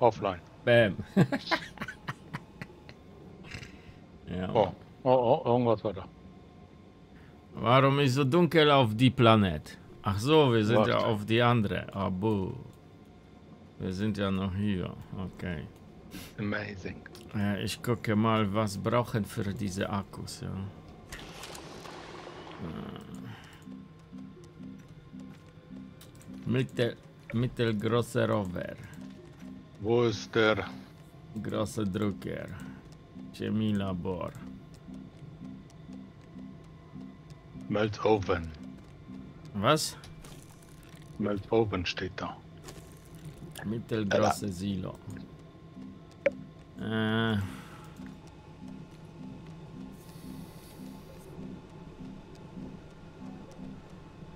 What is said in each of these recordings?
offline. Bam. ja. Oh, oh, oh, irgendwas war da. Warum ist so dunkel auf die Planet? Ach so, wir sind Warte. ja auf die andere. Abu. Wir sind ja noch hier. Okay. Amazing. Ja, ich gucke mal, was brauchen für diese Akkus, ja. Äh. Mittel, mittelgroßer Rover, Wo ist der? großer Drucker, Chemielabor. Melzoven. Was? Melzoven steht da. Mittelgroße Silo. Äh.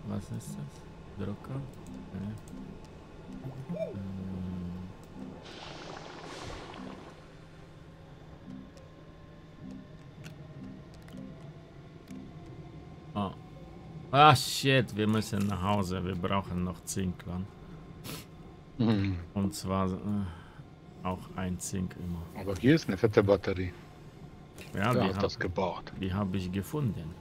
Was ist das? Drucker? Äh. Ähm. Ah, shit, wir müssen nach Hause. Wir brauchen noch Zink lang. Hm. Und zwar äh, auch ein Zink immer. Aber hier ist eine fette Batterie. Ja, Wer die hat habe das gebaut? hab ich gefunden.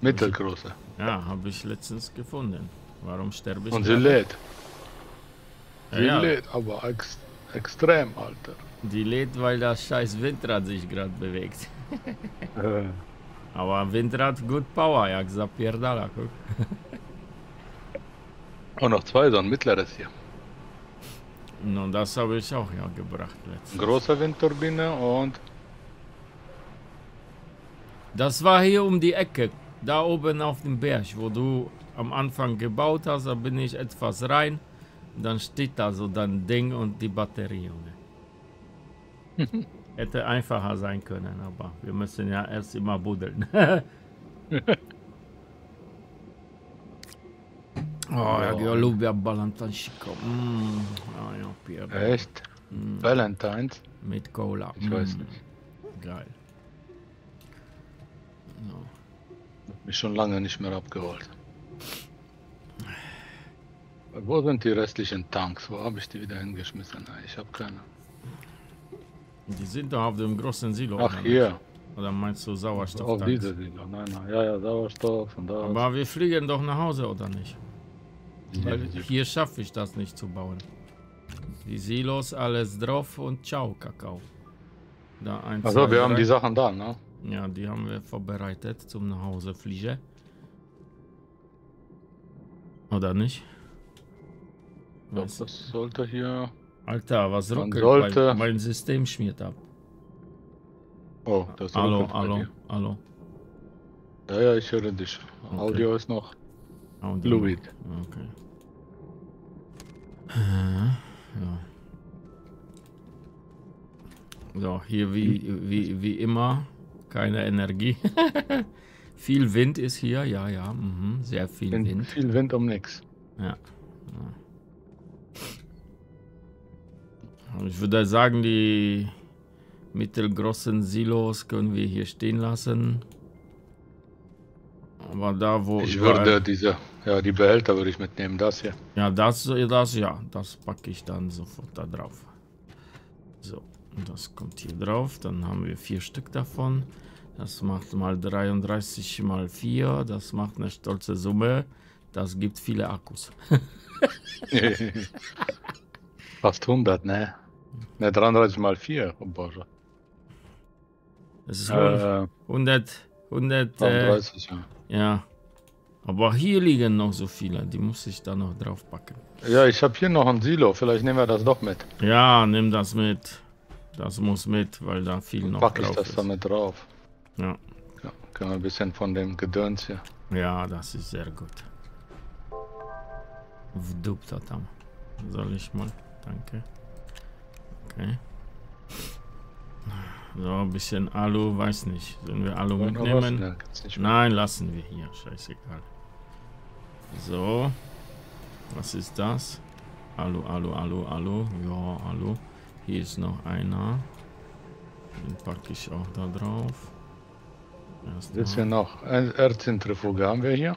Mittelgroße. Ja, habe ich letztens gefunden. Warum sterbe ich? Und sie lädt. Sie ja, lädt, aber ex extrem, Alter. die lädt, weil das scheiß Windrad sich gerade bewegt. Äh, Aber Windrad gut Power, jak zapierdala, guck. und noch zwei, so ein mittleres hier. No, das habe ich auch ja gebracht letztens. Große Windturbine und Das war hier um die Ecke, da oben auf dem Berg, wo du am Anfang gebaut hast, da bin ich etwas rein. Dann steht da so dein Ding und die Batterie. Junge. Hätte einfacher sein können, aber wir müssen ja erst immer buddeln. oh, jak ja lubię balantansiko. Mm, a ja echt Valentines. Mit Cola. Ich weiß Mm, nicht. Geil. No. Mich schon lange nicht mehr abgeholt. Wo sind die restlichen Tanks? Wo habe ich die wieder hingeschmissen? Ich habe keine. Die sind doch auf dem großen Silo. Ach, oder hier. Oder meinst du Sauerstoff? Auf diese Silo. Nein, nein. Ja, ja, Sauerstoff und da. Aber wir fliegen doch nach Hause, oder nicht? Weil hier schaffe ich das nicht zu bauen. Die Silos, alles drauf und ciao, Kakao. Da eins, Also, wir haben drei. die Sachen da, ne? Ja, die haben wir vorbereitet zum nach Hause fliegen. Oder nicht? Was? das sollte hier. Alter, was ruckelt? sollte- Mein, mein System schmiert ab. Oh, das Hallo, hallo, hallo. Ja, ja, ich höre dich. Okay. Audio ist noch Audio. fluid. Okay. Ja. So, hier wie, wie, wie immer keine Energie. viel Wind ist hier, ja, ja, mhm, sehr viel Wind, Wind. viel Wind um nix. Ja. ja. Ich würde sagen, die mittelgroßen Silos können wir hier stehen lassen. Aber da, wo. Ich würde diese, ja, die Behälter würde ich mitnehmen, das hier. Ja, das, das, ja, das packe ich dann sofort da drauf. So, das kommt hier drauf. Dann haben wir vier Stück davon. Das macht mal 33 mal 4. Das macht eine stolze Summe. Das gibt viele Akkus. Fast 100, ne? Ne, 33 mal 4, oh Boże. Das ist Äh, 100, 100, äh, 33, ja. ja. Aber hier liegen noch so viele, die muss ich da noch drauf packen. Ja, ich habe hier noch ein Silo, vielleicht nehmen wir das doch mit. Ja, nimm das mit. Das muss mit, weil da viel noch Packe ich drauf das ist. damit drauf. Ja. Ja, können wir ein bisschen von dem Gedöns hier. Ja, das ist sehr gut. Wdup to tam. Soll ich mal? Danke. Okay. So, ein bisschen Alu, weiß nicht. Sollen wir Alu Wollen mitnehmen? Ne. Nein, lassen wir hier. Scheißegal. So. Was ist das? Alu, Alu, Alu, Alu. Ja, Alu. Hier ist noch einer. Den packe ich auch da drauf. Erst Ist hier noch Er- Erdzentrifuge haben wir hier?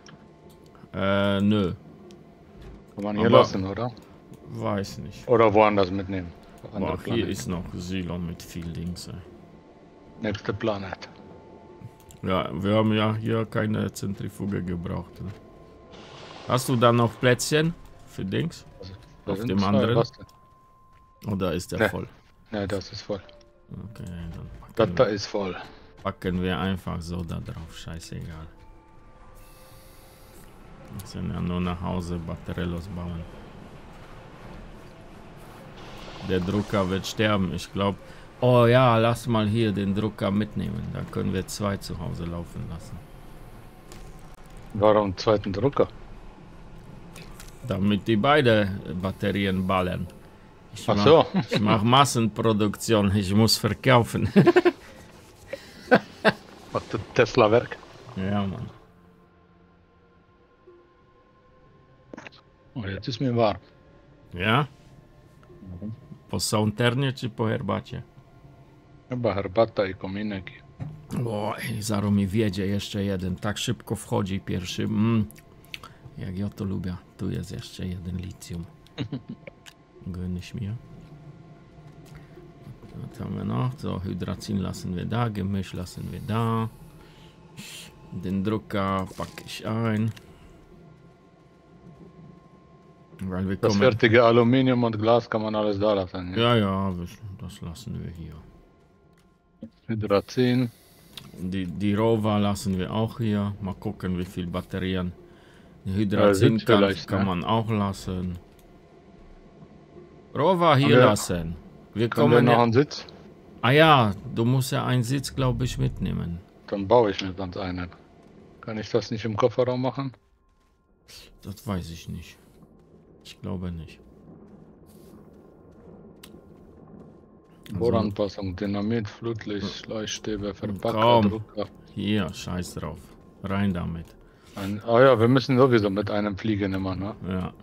Äh, nö. Kann man hier Aber- lassen, oder? Weiß nicht. Oder woanders mitnehmen. Boah, hier ist noch Silon mit viel Dings. Ey. Nächster Planet. Ja, wir haben ja hier keine Zentrifuge gebraucht. Ne? Hast du da noch Plätzchen für Dings? Da Auf dem anderen? Oder ist der Ne. voll? Ne, das ist voll. Okay, dann Das packen, da wir, ist voll. packen wir einfach so da drauf. Scheißegal. Wir sind ja nur nach Hause Batterellos bauen. Der Drucker wird sterben, ich glaube. Oh ja, lass mal hier den Drucker mitnehmen. Da können wir zwei zu Hause laufen lassen. Warum einen zweiten Drucker? Damit die beide Batterien ballern. Ich Ach mach, so. ich mach Massenproduktion, ich muss verkaufen. Tesla-Werk. ja, Mann. Oh, jetzt ist mir warm. Ja? Po saunternie czy po herbacie? Chyba herbata i kominek. O, ej, zaraz mi wiedzie jeszcze jeden. Tak szybko wchodzi pierwszy. Mm. Jak ja to lubię. Tu jest jeszcze jeden lithium. Gönn ich mir. Was haben wir noch? So, Hydrazin lassen wir da, Gemisch lassen wir da. Den Drucker packe ich ein. Weil wir Das kommen. fertige Aluminium und Glas kann man alles da lassen. Ja. Ja, ja, das- das lassen wir hier. Hydrazin. Die, die Rova lassen wir auch hier. Mal gucken, wie viel Batterien. Ja, Hydrazin sind kann, kann ne? man auch lassen. Rova hier wir- lassen. Wir Kommen wir noch ja. einen Sitz? Ah ja, du musst ja einen Sitz, glaube ich, mitnehmen. Dann baue ich mir sonst einen. Kann ich das nicht im Kofferraum machen? Das weiß ich nicht. Ich glaube nicht. Also, Bohranpassung, Dynamit, Flutlicht, Leuchtstäbe, Verpacker, Komm. Drucker. Hier, scheiß drauf. Rein damit. Ein, ah ja, wir müssen sowieso mit einem fliegen immer, ne? Ja.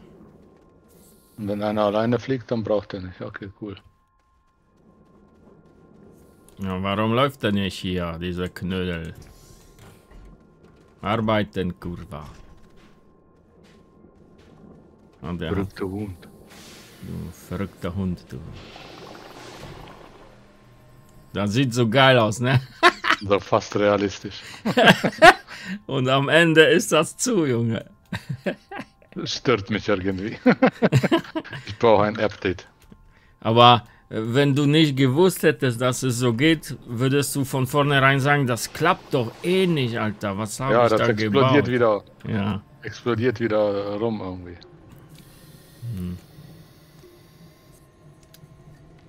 Und wenn einer alleine fliegt, dann braucht er nicht. Okay, cool. Ja, warum läuft er nicht hier, dieser Knödel? Arbeiten, Kurva. Und der hat, Verrückter Hund. du verrückter Hund, du. Das sieht so geil aus, ne? So fast realistisch. Und am Ende ist das zu, Junge. Das stört mich irgendwie. ich brauche ein Update. Aber äh, wenn du nicht gewusst hättest, dass es so geht, würdest du von vornherein sagen, das klappt doch eh nicht, Alter. Was habe Ja, ich das da explodiert gebaut? wieder. Ja. Explodiert wieder rum irgendwie. Hm.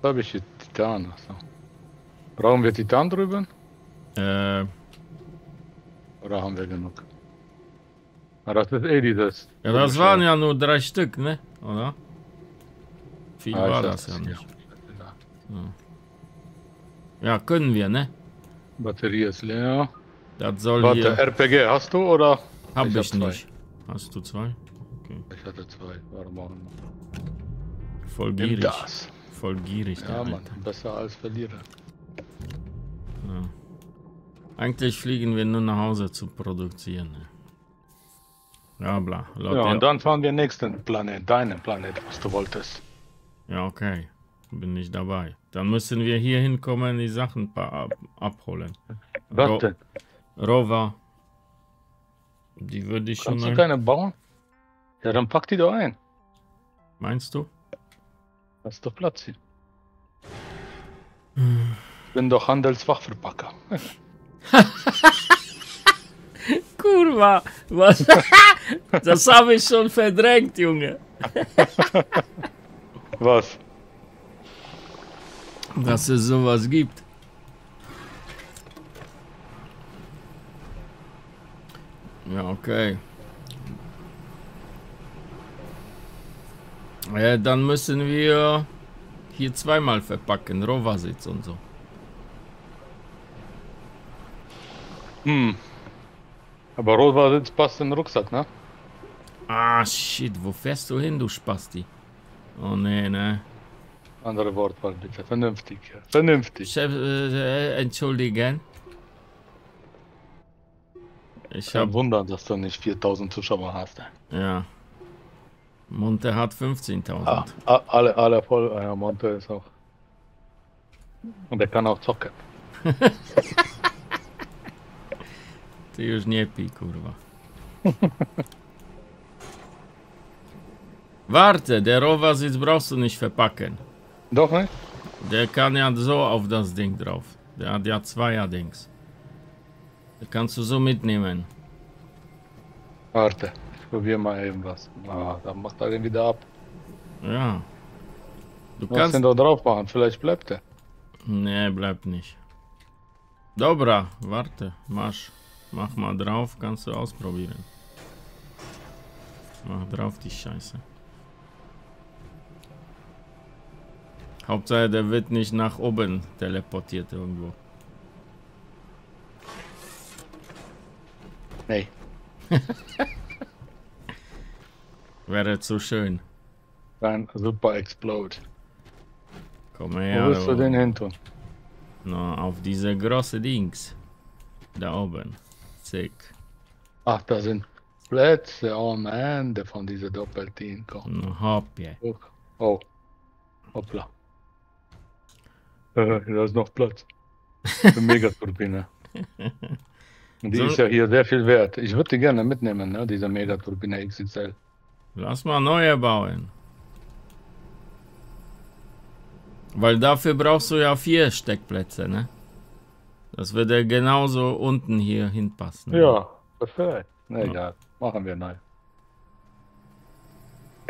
Da habe ich hier Titan. Also. Brauchen wir Titan drüben? Äh, Oder haben wir genug? Ah, das ist eh dieses. ja, das waren ja nur drei Stück, ne? Oder? Viel Ah, war das ja nicht. Ja. Ja, können wir, ne? Batterie ist leer. Das soll Warte, hier. RPG hast du oder? Hab ich ich, hab nicht. Hast du zwei? Ich hatte zwei. Warum auch immer. Voll Nimm gierig. das. Voll gierig, der Ja, Mann. Alter. Besser als verlieren. Ja. Eigentlich fliegen wir nur nach Hause zu produzieren. Ne? Ja, bla. Laut Ja, und dann fahren wir nächsten Planet. Deinen Planet, was du wolltest. ja, okay. Bin ich dabei. Dann müssen wir hier hinkommen, die Sachen ab abholen. Was Ro- denn? Rover. Die würde ich schon. Kannst du ein- keine bauen? Ja, dann pack die doch ein. Meinst du? Hast doch Platz hier. Ich bin doch Handelsfachverpacker. Kurwa, was? das habe ich schon verdrängt, Junge. Was? Dass es sowas gibt. Ja, okay. Ja, dann müssen wir hier zweimal verpacken, Roversitz und so. Hm. Aber Rotwasitz passt in den Rucksack, ne? Ah, shit, wo fährst du hin, du Spasti? Oh, nee, ne. Andere Wortwahl bitte. Vernünftig. Ja. Vernünftig. Chef, äh, entschuldigen. Ich Kein hab, Wunder, dass du nicht 4000 Zuschauer hast. ja. Monte hat 15.000. Ah, alle, alle voll. Ah Ja, Monte ist auch. Und der kann auch zocken. Ty już nie pij, kurwa. Warte, der Rohrsitz brauchst du nicht verpacken. Doch nicht? Der kann ja so auf das Ding drauf. Der hat ja Zweier-Dings. Den kannst du so mitnehmen. Warte, probier mal eben was. Ah, dann macht er den wieder ab. Ja. Du Du kannst den doch drauf machen, vielleicht bleibt er. Nee, bleibt nicht. Dobra, warte, mach. Mach mal drauf, kannst du ausprobieren. Mach drauf die Scheiße. Hauptsache, der wird nicht nach oben teleportiert irgendwo. Nee. Wäre zu schön. Ein super Explode. Komm Wo her. willst du den hin tun? No, auf diese große Dings. Da oben. Zick. Ach, da sind Plätze am Ende von dieser Doppeltinko. No, hopp je. Oh. oh. Hoppla. Äh, da ist noch Platz. Für Megaturbine. Und Die So- ist ja hier sehr viel wert. Ich würde die gerne mitnehmen, ne? diese Megaturbine XXL. Lass mal neue bauen. Weil dafür brauchst du ja vier Steckplätze, ne? Das würde genauso unten hier hinpassen. Ja, perfekt. Na Ja. egal, machen wir neu.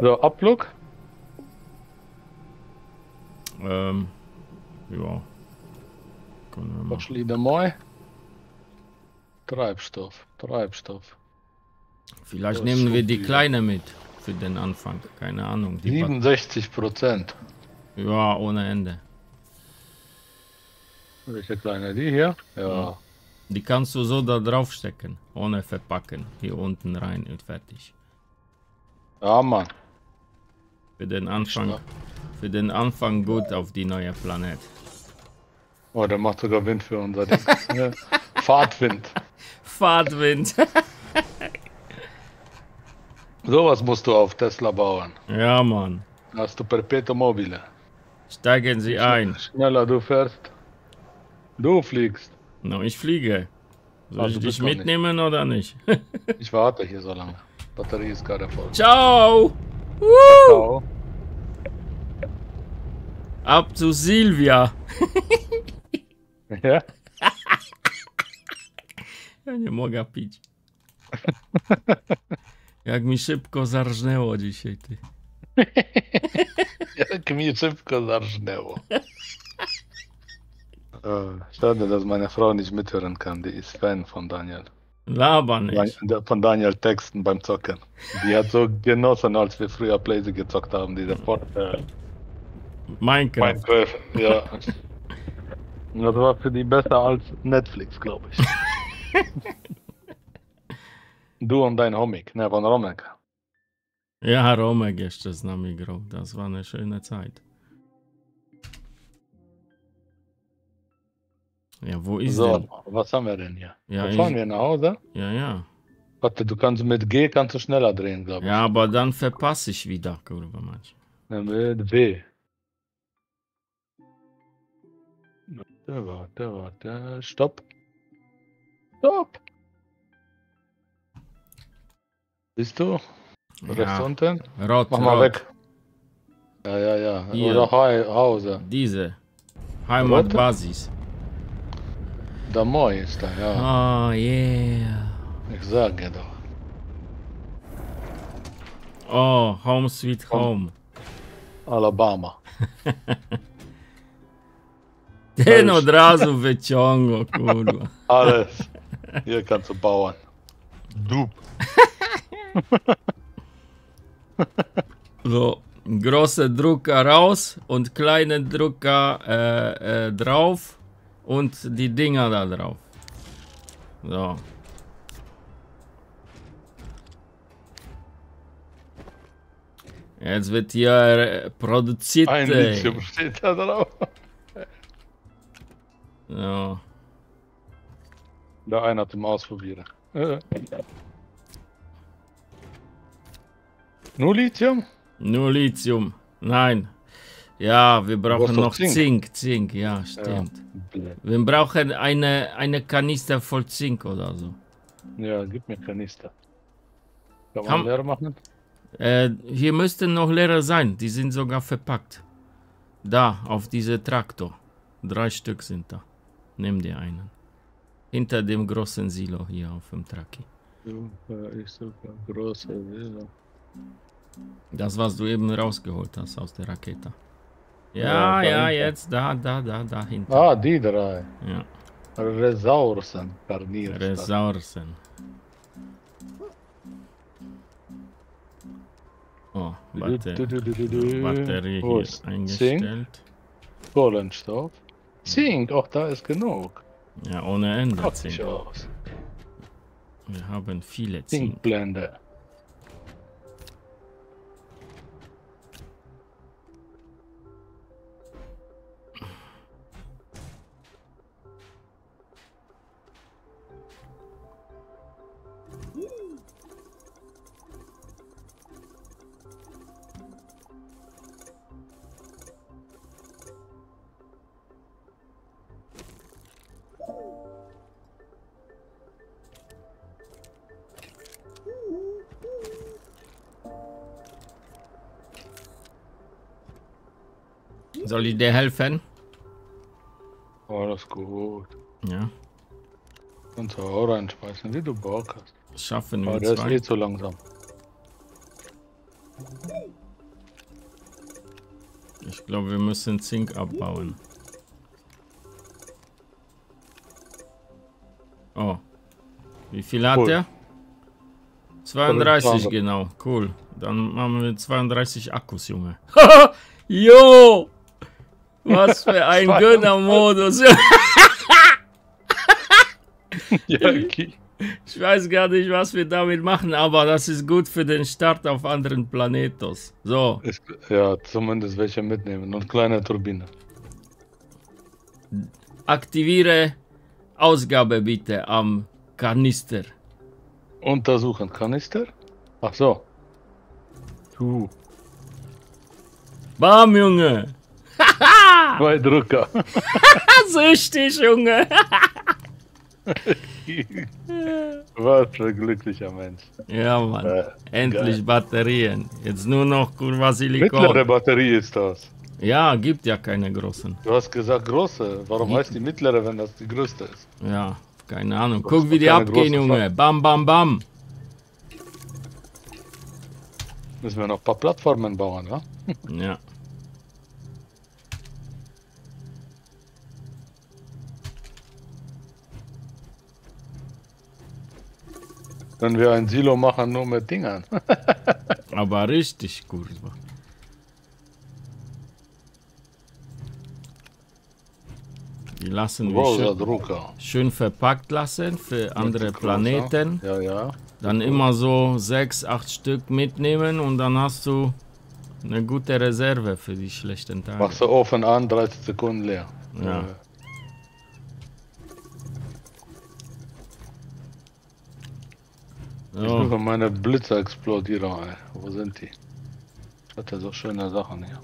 So, Abflug? Ähm, ja. Können wir machen. Пошли домой. Treibstoff, Treibstoff. Vielleicht Das nehmen wir schon die wieder. kleine mit für den Anfang. Keine Ahnung. Die Bat- 67 Prozent. ja, ohne Ende. Welche kleine? Die hier? Ja. Die kannst du so da drauf stecken, ohne verpacken. Hier unten rein und fertig. Ja, Mann. Für den Anfang, für den Anfang gut auf die neue Planet. Oh, der macht sogar Wind für unser Ding. Fahrtwind. Fahrtwind. Sowas musst du auf Tesla bauen. ja, Mann. Hast du Perpetuum mobile. Steigen Sie ein. Schneller du fährst. Du fliegst. No, ich fliege. Soll Ah, ich du dich noch nicht. mitnehmen oder nicht? Ich warte hier so lange. Batterie ist gerade voll. Ciao! Woo! Ciao. Ab zu Silvia. Ja? Ja nie mogę pić. Jak mi szybko zarżnęło dzisiaj, ty. Jak mi szybko zarżnęło. Schade, dass meine Frau nicht mithören kann. Die ist Fan von Daniel. Laber nicht. Von Daniel Texten beim Zocken. Die hat so genossen, als wir früher Blaze gezockt haben. Diese Fort äh, Minecraft. Minecraft. Ja. Das war für die besser als Netflix, glaube ich. Du und dein Homik, ne, von Romek. Ja, Romek jeszcze z nami grał. Eine schöne Zeit. Ja, wo ist So, denn? was haben wir denn hier? Ja, Wo fahren ich, wir nach Hause? ja, ja. Warte, du kannst mit G kannst du schneller drehen, glaube ich. Ja, aber dann verpasse ich wieder, kurwa mać. Ne, Mit W. Warte, warte, warte. Stopp. Stopp. Bist du? Rechts Ja, unten? rot, Mach mal rot. weg. Ja, ja, ja. Hier. Oder Hau- Hause. Diese. Heimatbasis. Домой ist da, ja. Oh, yeah. Ich sage doch. Oh, home sweet home. Alabama. Ten już. od razu wyciągnął, kurwa. Alles. Hier kannst du bauen. So, große Drucker raus und kleine Drucker äh, äh, drauf und die Dinger da drauf. So. Jetzt wird hier äh, produziert. Ein. Lithium steht da drauf. So. Da einer zum Ausprobieren. Nur Lithium? Nur Lithium. Nein. Ja, wir brauchen noch Zink. Zink. Zink, ja, stimmt. Blöd. Wir brauchen eine, eine Kanister voll Zink oder so. Ja, gib mir Kanister. Kann man Kann- leer machen? Äh, hier müssten noch leere sein. Die sind sogar verpackt. Da, auf diese Traktor. Drei Stück sind da. Nimm dir einen. Hinter dem großen Silo hier auf dem Traki. Super, ich super große Villa. Das, was du eben rausgeholt hast aus der Rakete. Ja, Ja, ja, jetzt da, da, da, dahinter. Ah, die drei. Ja, Ressourcen. Karnier. Ressourcen. Oh, Batter Batterie Wo hier ist Zink? eingestellt. Kohlenstoff. Zink, auch da ist genug. Ja, ohne Ende Zink. aus. Wir haben viele Zink. Zinkblende. Soll ich dir helfen? Alles gut. Ja, Kannst du auch reinschmeißen, wie du Bock hast. schaffen Aber wir der ist zwei. eh zu langsam. Ich glaube, wir müssen Zink abbauen. Oh. Wie viel hat Cool. er? 32 200. genau. Cool. Dann machen wir 32 Akkus, Junge. jo! Was für ein 200. Gönnermodus. ja, okay. Ich weiß gar nicht, was wir damit machen, aber das ist gut für den Start auf anderen Planetos. So, Ist, ja, zumindest welche mitnehmen. Und kleine Turbine. aktiviere Ausgabe bitte am Kanister. Untersuchen. Kanister? Ach so. Uh, Bam, Junge! zwei Drucker. Süchtig, Junge! Was für ein glücklicher Mensch. Ja, Mann. Äh, Endlich geil. Batterien. Jetzt nur noch kurva Silikon. Mittlere Batterie ist das. Ja, gibt ja keine großen. Du hast gesagt große. Warum Die- heißt die mittlere, wenn das die größte ist? Ja, keine Ahnung. Das Guck, wie die abgehen, Junge. Bam, bam, bam. Müssen wir noch ein paar Plattformen bauen, ja? Ja. Wenn wir ein Silo machen, nur mit Dingern. Aber richtig kurva. Die lassen wir schön, schön verpackt lassen für andere. Planeten. Ja, ja. Dann immer so sechs, acht Stück mitnehmen und dann hast du eine gute Reserve für die schlechten Tage. Machst du Ofen an, 30 Sekunden leer. Ja. Äh, Ich suche meine Blitzerexplodierer. ey. Wo sind die? Ich hatte so schöne Sachen hier.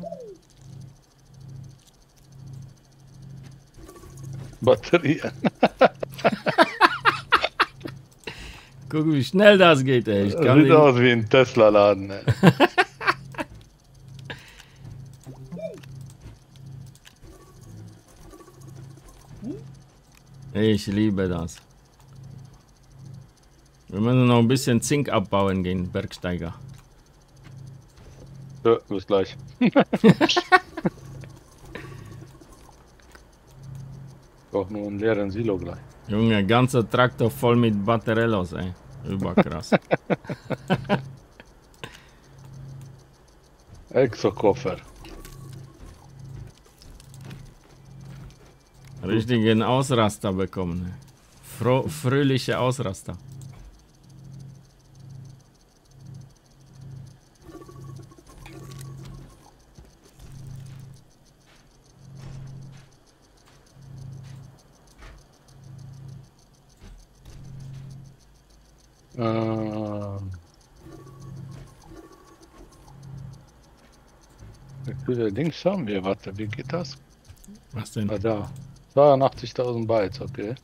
Batterien. guck, wie schnell das geht, ey. Ich kann Sieht nicht, aus wie ein Tesla-Laden. ey. ich liebe das. Wir müssen noch ein bisschen Zink abbauen gehen, Bergsteiger. Ja, bis gleich. Auch nur einen leeren Silo gleich. Junge, ganzer Traktor voll mit Batterellos, ey. Überkrass. Exokoffer. Richtigen Ausraster bekommen. ey. Fro fröhliche Ausraster. Ähm. Ich Dings haben wir? Warte, wie geht das? Was denn? Ah, da. 82.000 Bytes, okay.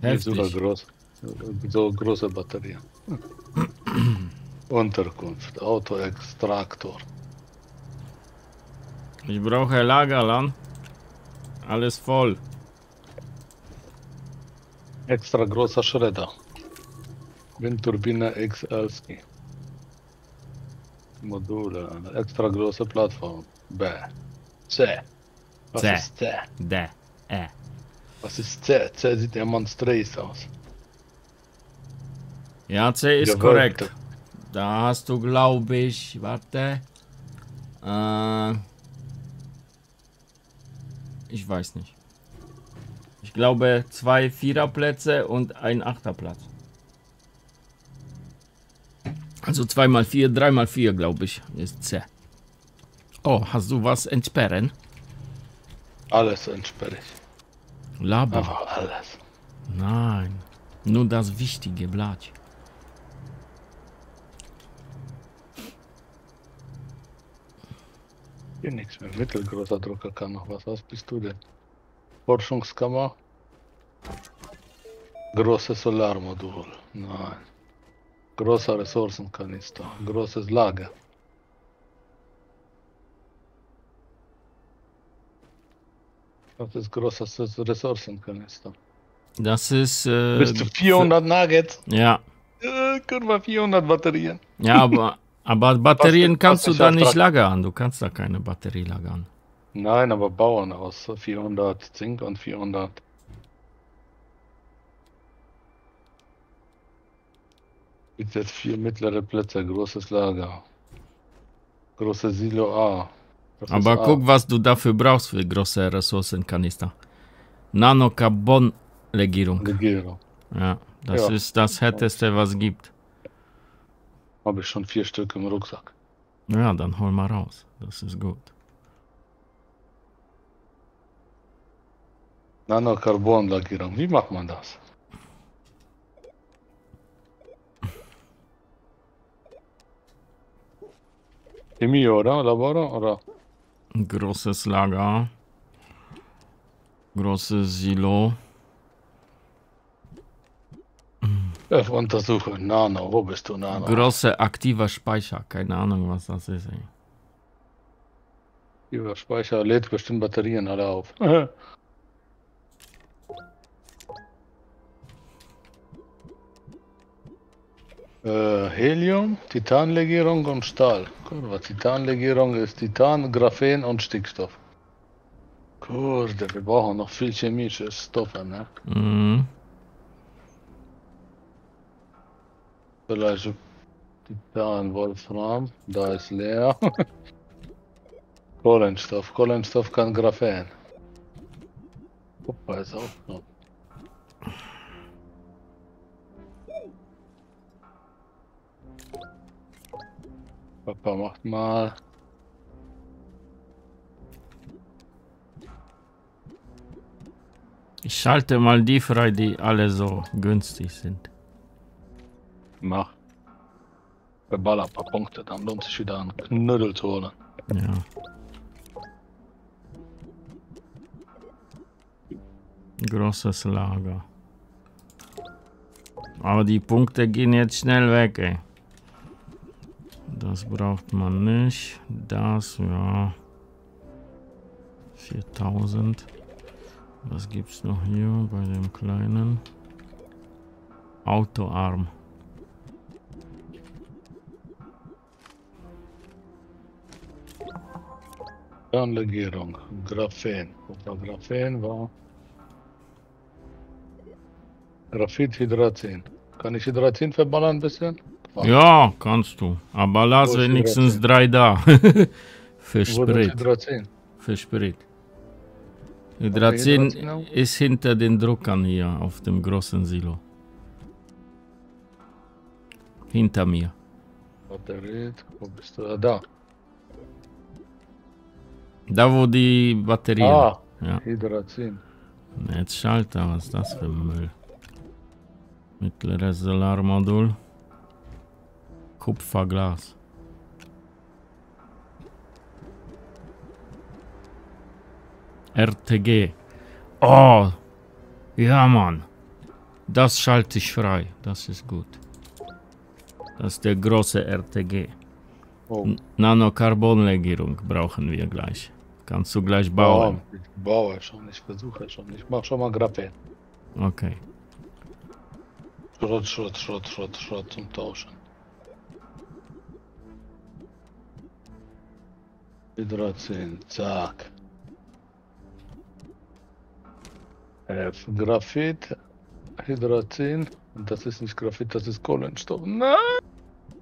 Sogar Heftig. groß. So große Batterie. Unterkunft, Autoextraktor. Ich brauche Lagerland. Alles voll. Extra großer Schredder. Windturbine XLC. Module, extra große Plattform. B. C. Was C. ist C? D. E. Was ist C? C sieht ja monströs aus. Ja, C ist Gewölbt. korrekt. Da hast du, glaube ich, warte. Äh, ich weiß nicht. Ich glaube zwei Viererplätze und ein Achterplatz. Also zweimal vier, dreimal vier, glaube ich, ist C. Oh, hast du was entsperren? Alles entsperrig. Laber. Einfach alles. Nein, nur das wichtige Blatt. Hier nichts mehr. Mittelgroßer Drucker kann noch was. Was bist du denn? Forschungskammer. Großes Solarmodul. Nein. Großer Ressourcenkanister. Großes Lager. Das ist großes Ressourcenkanister. Das ist. Äh, Bis zu 400 Nuggets. Ja, Äh, Kurva 400 Batterien. ja, aber, aber Batterien Was- kannst was du da ich nicht lagern. Du kannst da keine Batterie lagern. Nein, aber Bauern aus 400 Zink und 400. Gibt jetzt vier mittlere Plätze, großes Lager. Große Silo A. Ist Aber A. guck, was du dafür brauchst für große Ressourcenkanister. Nanocarbon-Legierung. Legierung. Ja, das Ja. ist das härteste, was gibt. Habe ich schon vier Stück im Rucksack. Ja, dann hol mal raus. Das ist gut. Nanocarbon-Legierung. Wie macht man das? Chemie, oder? Labor, oder? Ein großes Lager. Großes Silo. F untersuchen. Nano, wo bist du, Nano? Große aktiver Speicher. Keine Ahnung, was das ist. Ey. Über Speicher lädt bestimmt Batterien alle auf. äh, Helium, Titanlegierung und Stahl. Kurva, Titanlegierung ist Titan, Graphen und Stickstoff. Kurde, wir brauchen noch viel chemische Stoffe, ne? Mhm. Vielleicht Titan, Wolfram, da ist leer. Kohlenstoff, Kohlenstoff kann Graphen. Kupfer ist auch noch. Papa macht mal. Ich schalte mal die frei, die alle so günstig sind. Mach. Verballer ein paar Punkte, dann lohnt sich wieder einen Knüppel zu holen. Ja. Großes Lager. Aber die Punkte gehen jetzt schnell weg, ey. Das braucht man nicht. Das, ja. 4000. Was gibt's noch hier bei dem kleinen? Autoarm. Dann Legierung, Graphen. Graphen war. Graphithydrazin. Kann ich Hydrazin verballern ein bisschen? Ja, kannst du. Aber lass Wo wenigstens drei da. Für Sprit. Hydrazin? Für Sprit. Hydrazin ist hinter den Druckern hier auf dem großen Silo. Hinter mir. Batterie, wo bist du? Da. Da wo die Batterien. Ah, Ja. Hydrazin. Jetzt Schalter, was ist das für Müll? Mittleres Solarmodul. Kupferglas. RTG. Oh, ja, Mann. Das schalte ich frei. Das ist gut. Das ist der große RTG. Oh, Nanocarbonlegierung brauchen wir gleich. Kannst du gleich bauen. ich baue schon, ich versuche schon. Ich mache schon mal Graphen. Okay. Schrott, Schrott, Schrott, Schrott, Schrott zum Tauschen. Hydrazin, zack. F, Graphit, Hydrazin. Und das ist nicht Graphit, das ist Kohlenstoff. Nein!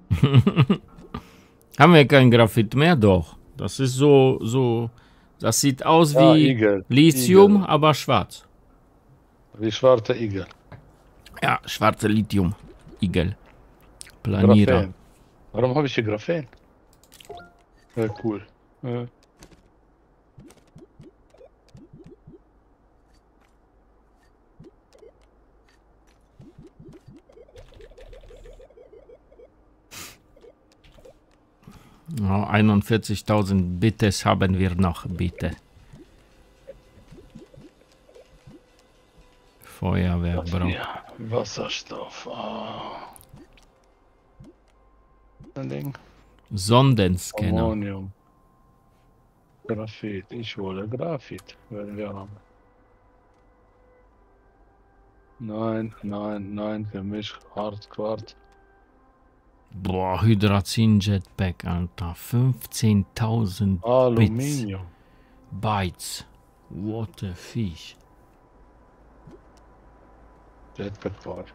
Haben wir kein Graphit mehr? Doch. Das ist so, so. Das sieht aus Ja, wie Igel. Lithium, Igel. aber schwarz. Wie schwarze Igel. Ja, schwarze Lithium. Igel. Planierer. Graphen. Warum habe ich hier Graphen? Ja, cool. Ja. Ja, 41.000 Bittes haben wir noch, bitte. Feuerwehr braucht. Wasserstoff. Ah. Ein Ding. Sondenscanner. Graphit. Ich hole Graphit. Werden wir haben. Nein, nein, nein. Gemisch, Harz, Quarz. Boah, Hydrazin Jetpack, Alter. 15.000 Aluminium. Bytes. What a fish. Jetpack war.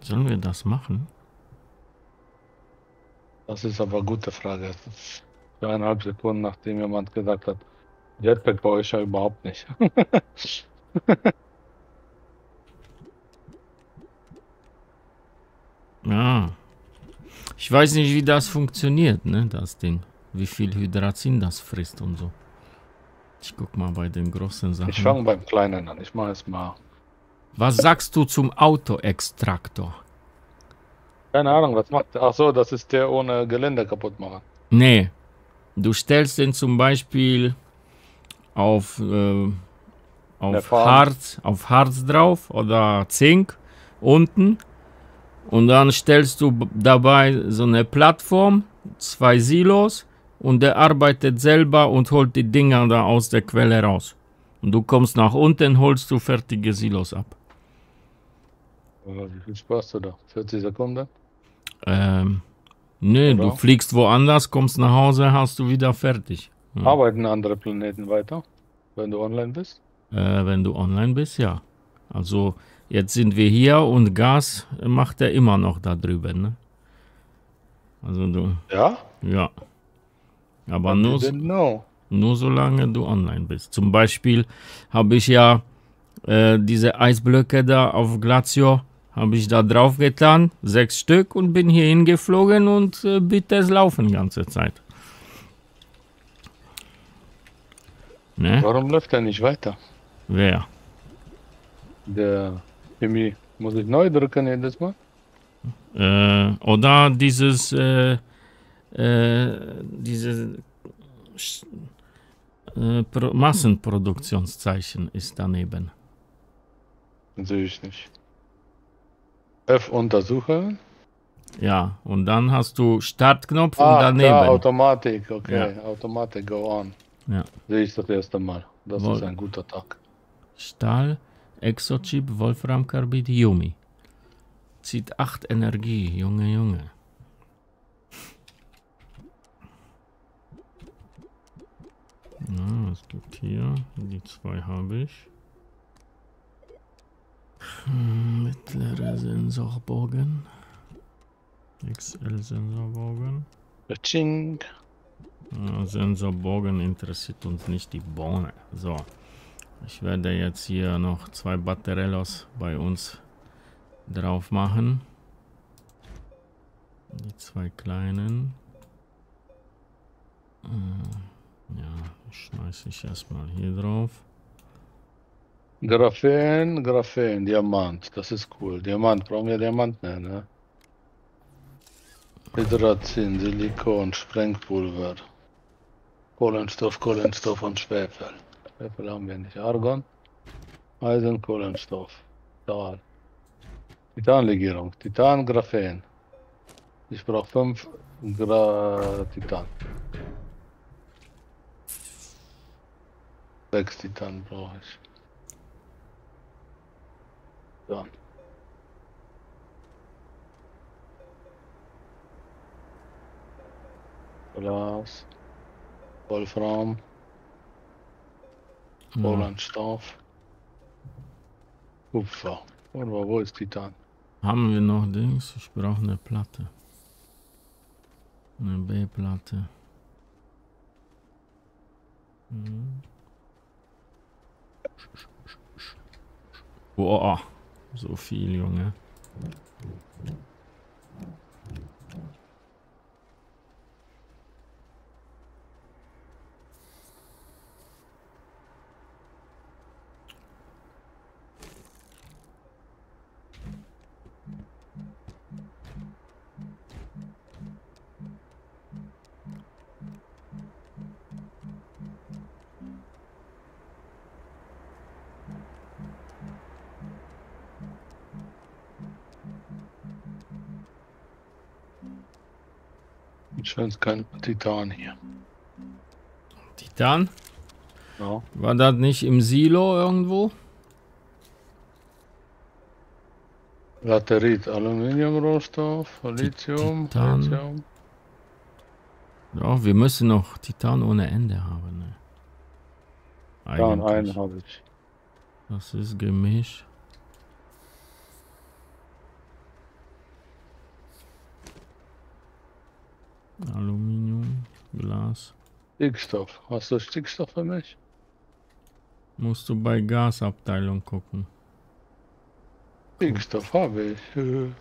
Sollen wir das machen? Das ist aber eine gute Frage. Zweieinhalb Sekunden, nachdem jemand gesagt hat, Jetpack baue ich ja überhaupt nicht. Ja. Ich weiß nicht, wie das funktioniert, ne, das Ding. Wie viel Hydrazin das frisst und so. Ich guck mal bei den großen Sachen. Ich fange beim Kleinen an. Ich mache es mal. Was sagst du zum Autoextraktor? Keine Ahnung, was macht? Ach so, das ist der ohne Gelände kaputt machen. Nee. Du stellst den zum Beispiel auf, äh, auf. Harz, auf Harz drauf oder Zink unten. Und dann stellst du dabei so eine Plattform, zwei Silos und der arbeitet selber und holt die Dinger da aus der Quelle raus. Und du kommst nach unten, holst du fertige Silos ab. Wie viel Spaß du da? 40 Sekunden? Ähm, nö, du Oder? fliegst woanders, kommst nach Hause, hast du wieder fertig. Ja. Arbeiten andere Planeten weiter, wenn du online bist? Äh, wenn du online bist, ja. Also jetzt sind wir hier und Gas macht er immer noch da drüben, ne? Also du, Ja? ja. Aber nur, nur solange du online bist. Zum Beispiel habe ich ja äh, diese Eisblöcke da auf Glacio, habe ich da drauf getan, sechs Stück und bin hier hingeflogen und äh, bitte es laufen ganze Zeit. Ne? Warum läuft er nicht weiter? Wer? Der Chemie. Muss ich neu drücken jedes Mal? Äh, oder dieses, äh, äh, diese äh, Pro Massenproduktionszeichen ist daneben. Sehe ich nicht. F untersuchen. Ja, und dann hast du Startknopf und Ah, daneben. da, Automatik, okay. Automatik, go on. Ja. Sehe ich das erste Mal. Das Wohl. ist ein guter Tag. Stahl, Exochip, Wolframkarbid, Yumi. Zieht 8 Energie, Junge, Junge. Na, was gibt hier? Die zwei habe ich. Hm, Mittlere Sensorbogen. XL-Sensorbogen. Ching. Sensorbogen interessiert uns nicht die Bohne. So. Ich werde jetzt hier noch zwei Batterellos bei uns drauf machen. Die zwei kleinen. Äh, Ja, schmeiße ich erstmal hier drauf. Graphen, Graphen, Diamant. Das ist cool. Diamant, brauchen wir Diamant mehr, ne? Hydrazin, Silikon, Sprengpulver. Kohlenstoff, Kohlenstoff und Schwefel. Schwefel haben wir nicht. Argon, Eisen, Kohlenstoff, Stahl. Titanlegierung, Titan, Graphen. Ich brauche 5 Gra Titan. 6 Titan brauche ich. Dann. Glas, Wolfram, Ja. Kohlenstoff, Kupfer. Oder wo ist Titan? Haben wir noch Dings? Ich brauche eine Platte. Eine B-Platte. Hm. Boah, so viel, Junge. Scheint kein Titan hier. Titan? Ja. War das nicht im Silo irgendwo? Laterit, Aluminiumrohstoff, Lithium, Titan. Lithium. Ja, wir müssen noch Titan ohne Ende haben. Ne? Titan, Eigentlich. einen habe ich. Das ist Gemisch. Aluminium, Glas. Stickstoff. Hast du Stickstoff für mich? Musst du bei Gasabteilung gucken. Stickstoff habe ich.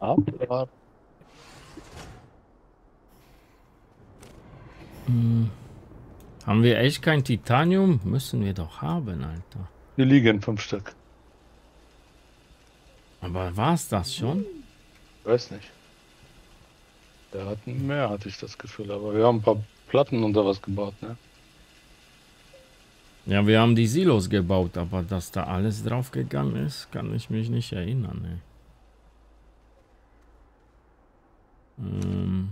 Abfahrt. Hm. Haben wir echt kein Titanium? Müssen wir doch haben, Alter. Hier liegen fünf Stück. Aber war's das schon? Weiß nicht. Der hat mehr, hatte ich das Gefühl. Aber wir haben ein paar Platten und sowas gebaut, ne? Ja, wir haben die Silos gebaut, aber dass da alles draufgegangen ist, kann ich mich nicht erinnern. Ne. Ähm,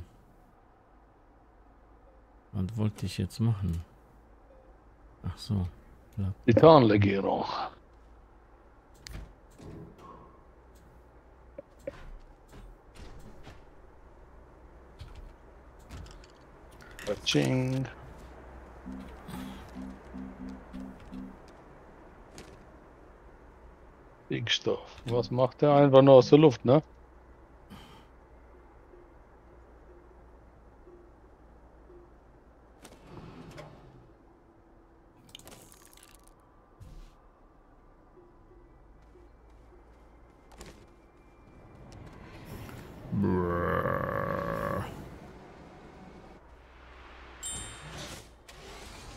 was wollte ich jetzt machen? Ach so. Titanlegierung. Ching. Stickstoff. Was macht der? Einfach nur aus der Luft, ne?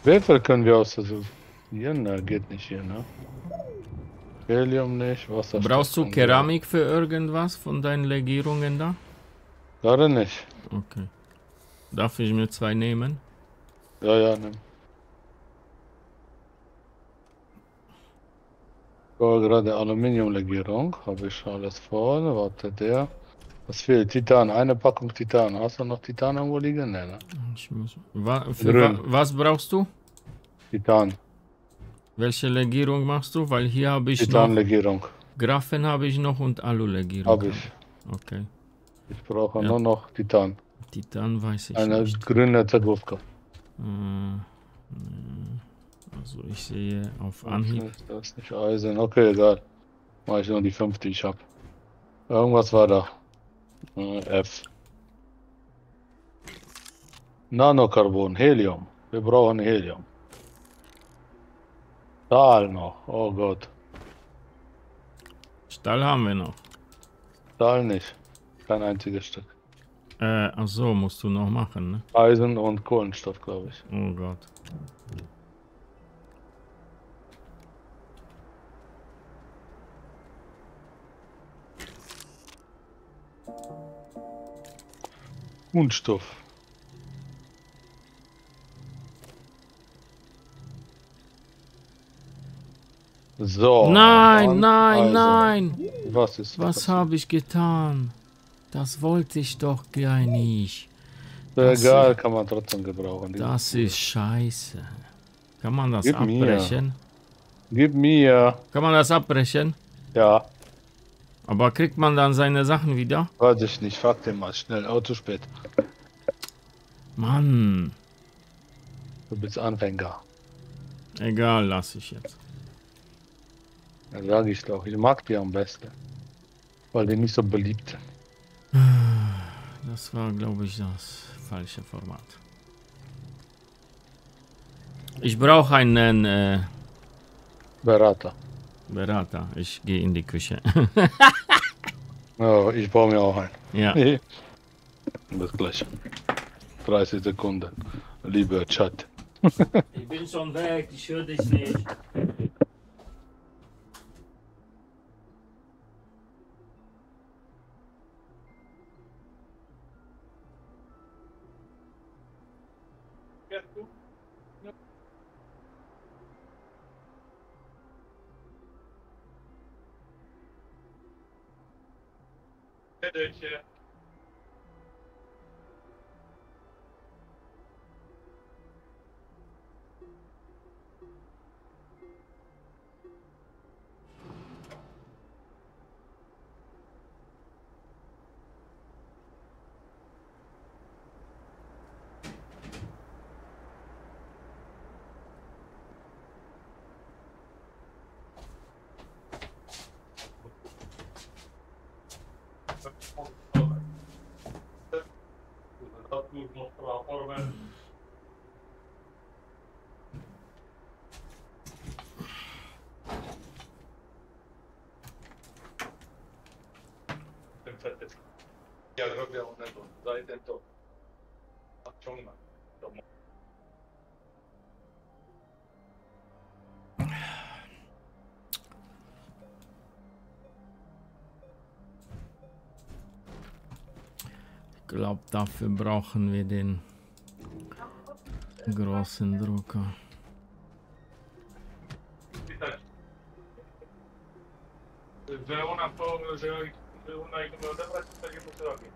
Schwefel können wir aus hier, ne, geht nicht hier, ne? Helium nicht, Wasser. Brauchst du Keramik für irgendwas von deinen Legierungen da? Gerade nicht. Okay. Darf ich mir zwei nehmen? Ja, ja, nimm. So, gerade Aluminiumlegierung, habe ich alles voll. Warte, der. Was fehlt? Titan, eine Packung Titan. Hast du noch Titan irgendwo liegen? Nee, ne? Ich muss, wa, für wa, was brauchst du? Titan, Welche Legierung machst du? Weil hier habe ich noch Titanlegierung. Graphen habe ich noch und Alu-Legierung. Habe ich. Okay. Ich brauche Ja. nur noch Titan. Titan weiß ich Eine nicht. grüne Zerwurfka. Äh, äh, also ich sehe auf Anhieb. Das ist nicht Eisen. Okay, egal. Mach ich nur die fünf, die ich habe. Irgendwas war da. Äh, F. Nanocarbon, Helium. Wir brauchen Helium. Stahl noch. Oh Gott. Stahl haben wir noch. Stahl nicht. Kein einziges Stück. Äh, ach so, musst du noch machen, ne? Eisen und Kohlenstoff, glaube ich. Oh Gott. Kunststoff. So. Nein, nein, also, nein. Was ist Was habe ich getan? Das wollte ich doch gar nicht. das? Egal, kann man trotzdem gebrauchen. Das ist scheiße. Kann man das Gib mir. abbrechen? Gib mir. Kann man das abbrechen? Ja, Aber kriegt man dann seine Sachen wieder? weiß ich nicht. Frag den mal schnell. Oh, zu spät. Mann. Du bist Anfänger. Egal, lass ich jetzt. Ja, sag ich doch. Ich mag die am besten. Weil die nicht so beliebt sind. Das war, glaube ich, das falsche Format. Ich brauche einen äh, Berater. Berater. Ich gehe in die Küche. Ja, ich baue mir auch ein. ja. Bis gleich. 30 Sekunden. Lieber Chat. Ich bin schon weg, ich höre dich nicht. Ja, glaube, dafür brauchen wir den großen Drucker. Że ona, po, że, ona ich nie odebrać, to nie musi robić.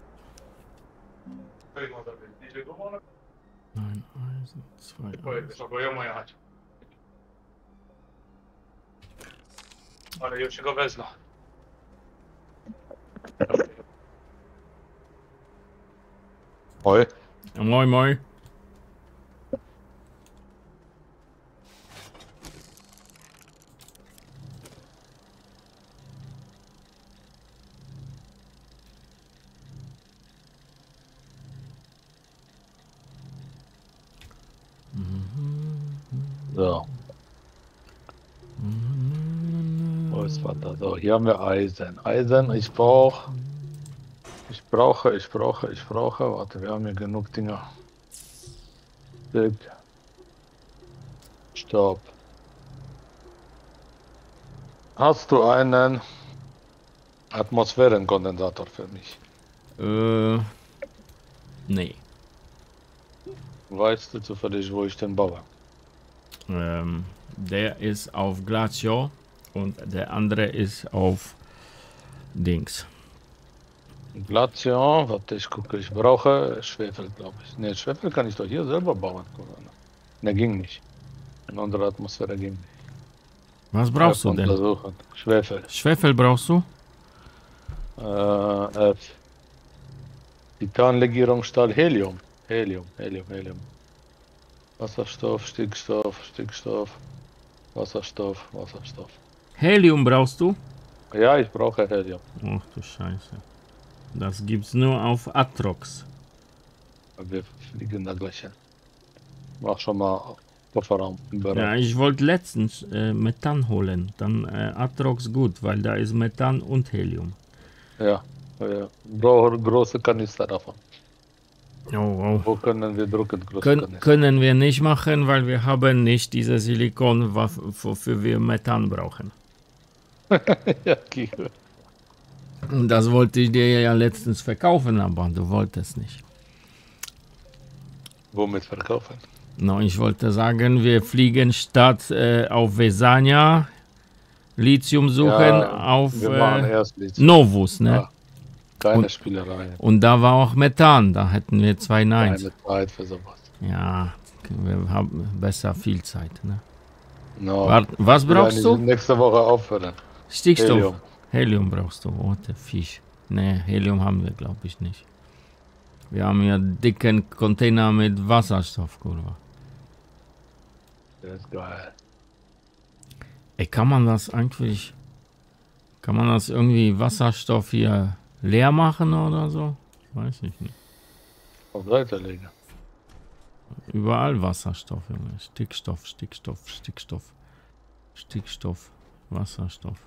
To ich może być. Idzie gumą, Nein, Eisen, zwei pojedziesz, albo ją ma jechać. Ale już się go wezmę. Oj. Ja, moin, moin. So. Wo ist was da? So, hier haben wir Eisen. Eisen, ich brauche. Ich brauche, ich brauche, ich brauche. Warte, wir haben hier genug Dinger. Stück. Stopp. Hast du einen Atmosphärenkondensator für mich? Äh, nee. Weißt du zufällig, wo ich den baue? Ähm, der ist auf Glacio und der andere ist auf Dings. Glacier, warte, ich gucke, ich brauche Schwefel, glaube ich. Ne, Schwefel kann ich doch hier selber bauen. Ne, ging nicht. In unserer Atmosphäre ging nicht. Was brauchst du denn? Untersuchen. Schwefel. Schwefel brauchst du? Äh, F. Titanlegierung, Stahl, Helium. Helium, Helium, Helium. Wasserstoff, Stickstoff, Stickstoff. Wasserstoff, Wasserstoff. Helium brauchst du? Ja, ich brauche Helium. Ach du Scheiße. Das gibt's nur auf Atrox. Wir fliegen da gleich hin. Mach schon mal Kofferraum. Ja, ich wollte letztens äh, Methan holen. Dann äh, Atrox gut, weil da ist Methan und Helium. Ja, ja. Brauche große Kanister davon. Oh, oh. Wo können wir drucken? Große Kön Kanister. können wir nicht machen, weil wir haben nicht diese Silikon, wofür wir Methan brauchen. ja, Kiko. Und das wollte ich dir ja letztens verkaufen, aber du wolltest nicht. Womit verkaufen? No, ich wollte sagen, wir fliegen statt äh, auf Vesania Lithium suchen Ja, auf äh. Novus, ne? Ja. Keine Und- Spielerei. Und da war auch Methan, da hätten wir zwei Neins. Keine Zeit für sowas. Ja, wir haben besser viel Zeit, ne? No. Was brauchst du? Nächste Woche aufhören. Stickstoff. Helium, Helium. brauchst du, oh, der Fisch. Ne, Helium haben wir, glaube ich, nicht. Wir haben ja dicken Container mit Wasserstoff, Kurva. Das ist geil. Ey, kann man das eigentlich, kann man das irgendwie Wasserstoff hier leer machen oder so? Weiß ich nicht. Auf Seite legen. Überall Wasserstoff, Junge. Stickstoff, Stickstoff, Stickstoff, Stickstoff, Wasserstoff.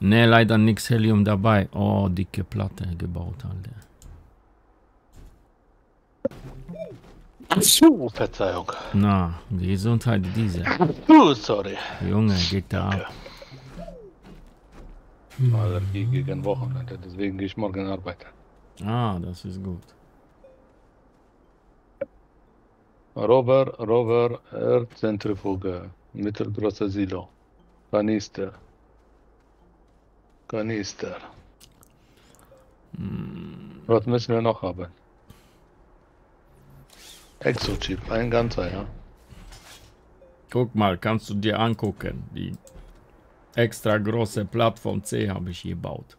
Ne, leider nix Helium dabei. Oh, dicke Platte gebaut, Alter. Uh, Verzeihung. Na, Gesundheit diese. Uh, sorry. Junge, geht da ab. Allergie gegen Wochenende, deswegen gehe ich morgen arbeiten. Ah, das ist gut. Rover, Rover, Erdzentrifuge, mittelgroßer Silo, Kanister, Kanister. Was müssen wir noch haben? Exochip, ein ganzer, ja. Guck mal, kannst du dir angucken. Die extra große Plattform C habe ich gebaut.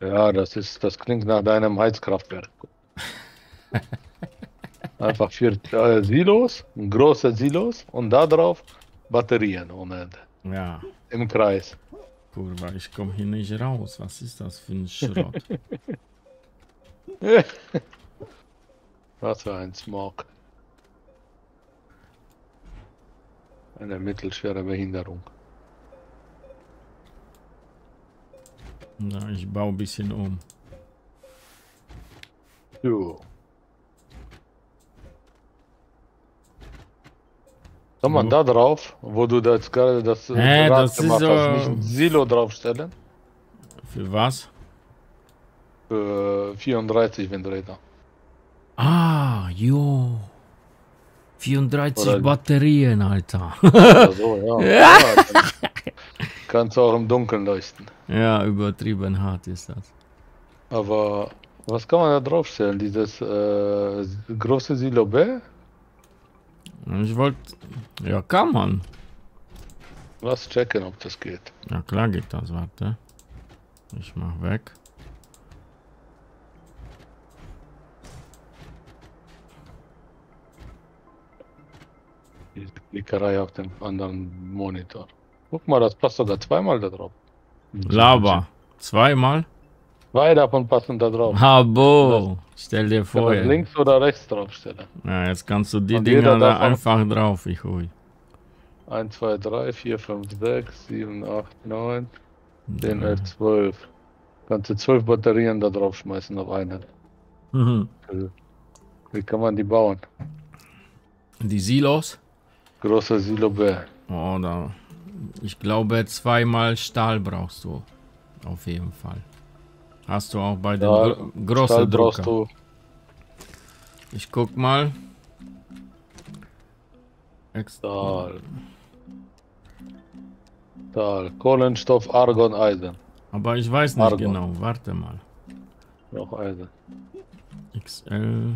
Ja, das ist, das klingt nach deinem Heizkraftwerk. Einfach vier äh, Silos, große Silos und da drauf Batterien ohne Ende. Ja, Im Kreis. Kurva, ich komme hier nicht raus. Was ist das für ein Schrott? Was für ein Smog. Eine mittelschwere Behinderung. Na, ich baue ein bisschen um. Jo. Kann man da drauf, wo du das gerade das, äh, Hä, Rad das ist gemacht so- hast, nicht ein Silo draufstellen? Für was? Für 34 Windräder. Ah, jo. 34 Oder- Batterien, Alter. Oder so, ja. ja kannst du auch im Dunkeln leuchten. ja, übertrieben hart ist das. Aber was kann man da draufstellen? Dieses äh, große Silo B? Ich wollte. Ja, kann man. Lass checken, ob das geht. Ja, klar geht das, warte. Ich mach weg. Die Klickerei auf dem anderen Monitor. Guck mal, das passt sogar zweimal da drauf. Lava. Zweimal? Zwei davon passen da drauf. Habo. Stell dir vor. ey. links oder rechts draufstellen. Ja, jetzt kannst du die Und Dinger da einfach drauf. Ich hui. 1, 2, 3, 4, 5, 6, 7, 8, 9, 10, Ja. 11, 12. Kannst du 12 Batterien da drauf schmeißen auf einen. Mhm. Wie kann man die bauen? Die Silos? Großer Silo B. Oh, da. Ich glaube, zweimal Stahl brauchst du. Auf jeden Fall. Hast du auch bei den Stahl- gro großen Drucker. du. Ich guck mal. Ex Stahl. Stahl. Kohlenstoff, Argon, Eisen. Aber ich weiß nicht Argon. genau. Warte mal. Noch Eisen. XL.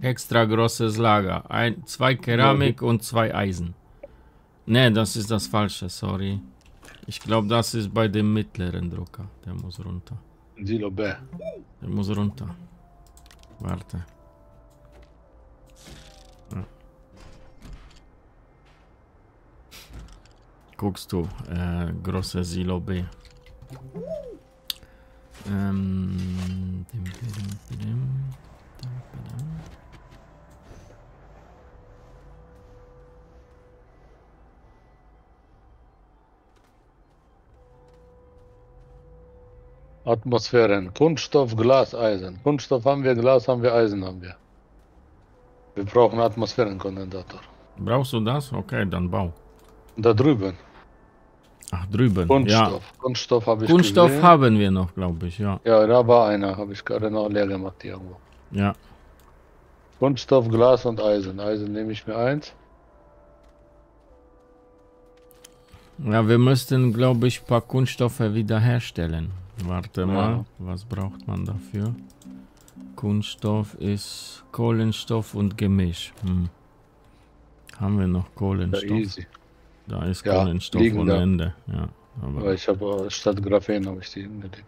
Extra großes Lager. Ein, zwei Keramik und zwei Eisen. Ne, das ist das falsche, sorry. Ich glaube, das ist bei dem mittleren Drucker. Der muss runter. Silo B. Der muss runter. Warte. Ja. Guckst du, äh, große Silo B. Ähm, dim, dim, dim, dim, dim, dim. Atmosphären. Kunststoff, Glas, Eisen. Kunststoff haben wir, Glas haben wir, Eisen haben wir. Wir brauchen Atmosphärenkondensator. Brauchst du das? Okay, dann bau. Da drüben. Ach, drüben. Kunststoff. Kunststoff habe Ja. ich Kunststoff gesehen. haben wir noch, glaube ich, ja. Ja, da war einer, habe ich gerade noch leer gemacht irgendwo. Ja. Kunststoff, Glas und Eisen. Eisen nehme ich mir eins. Ja, wir müssten, glaube ich, ein paar Kunststoffe wiederherstellen. Warte mal, was braucht man dafür? Kunststoff ist Kohlenstoff und Gemisch. Hm. Haben wir noch Kohlenstoff? easy. Da ist Ja, Kohlenstoff ohne da. Ende. Ja, aber Aber ich habe statt Graphen habe ich die hingelegt.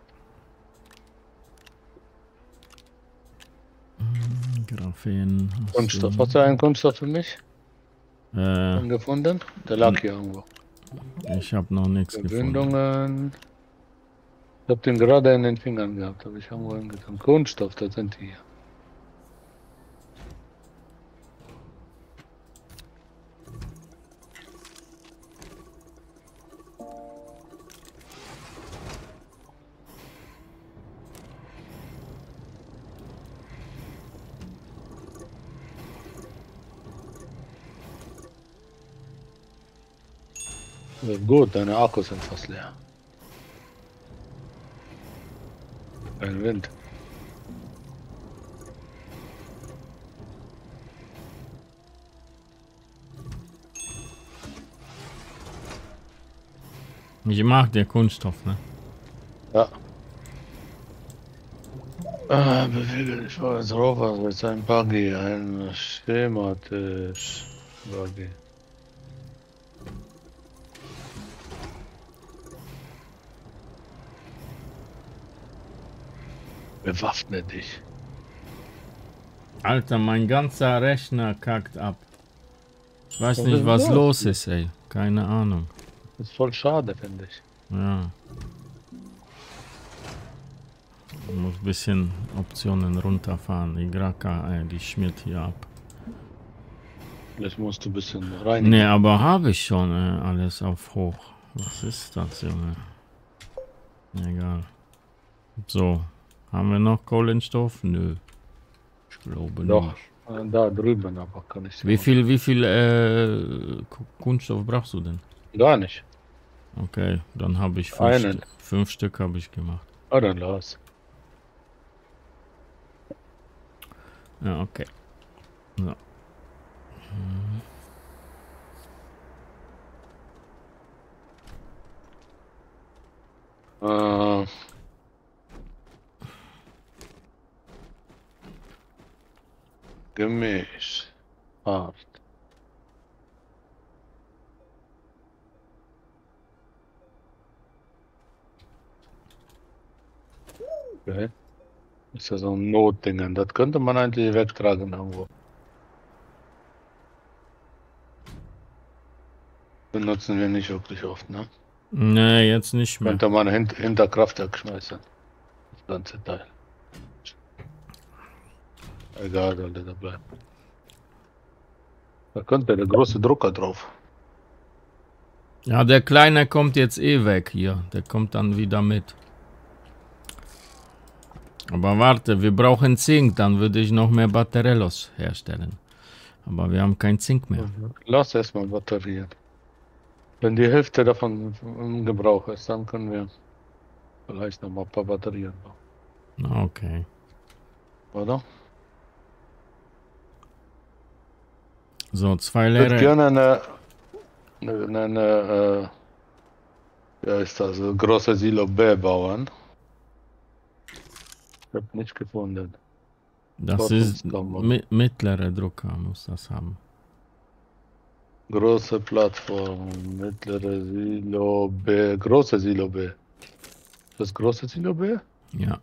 Graphen. hast Kunststoff. Hast du einen Kunststoff für mich Äh, gefunden? Der lag hier irgendwo. ich habe noch nichts gefunden. Habe den gerade in den Fingern gehabt, habe ich irgendwo hingetan. Kunststoff, das sind die hier. Gut, deine Akkus sind fast leer. Kein Wind. Ich mag der Kunststoff, ne? Ja. Ah, dich vor als Rover mit einem Buggy, ein schematisch Buggy. Bewaffne dich. Alter, mein ganzer Rechner kackt ab. Ich weiß Was nicht, was los? ist, ey. Keine Ahnung. Das ist voll schade, finde ich. Ja. Ich muss ein bisschen Optionen runterfahren. Die Graka, ey, die schmiert hier ab. Vielleicht musst du ein bisschen reinigen. Ne, aber habe ich schon äh, alles auf hoch. Was ist das, Junge? Egal. So. Haben wir noch Kohlenstoff? Nö. Ich glaube Doch. nicht. Äh, Da drüben aber kann ich Wie viel, wie viel äh, Ku- Kunststoff brauchst du denn? Gar nicht. Okay, dann habe ich fünf. Stück- fünf Stück habe ich gemacht. Ah, dann los. Ja, okay. So. Äh, Gemisch. Hart. Okay. Ist ja so ein Notdingen. Das könnte man eigentlich wegtragen irgendwo. Benutzen wir nicht wirklich oft, ne? Nee, jetzt nicht mehr. Könnte man hint hinter Kraftwerk schmeißen. Das ganze Teil. Egal, Alter, da bleibt. Da könnte der große Drucker drauf. Ja, der Kleine kommt jetzt eh weg hier. Der kommt dann wieder mit. Aber warte, wir brauchen Zink, dann würde ich noch mehr Batterellos herstellen. Aber wir haben kein Zink mehr. Lass erstmal Batterien. Wenn die Hälfte davon im Gebrauch ist, dann können wir vielleicht noch mal ein paar Batterien bauen. Na, Okay. Oder? So, zwei Ich würde leere. gerne eine, eine, eine äh, ja ist das, so große Silo B bauen. Ich habe nicht gefunden. Das ist Forschungskammer. mi mittlere Drucker, muss das haben. Große Plattform, mittlere Silo B, große Silo B. Das große Silo B? Ja.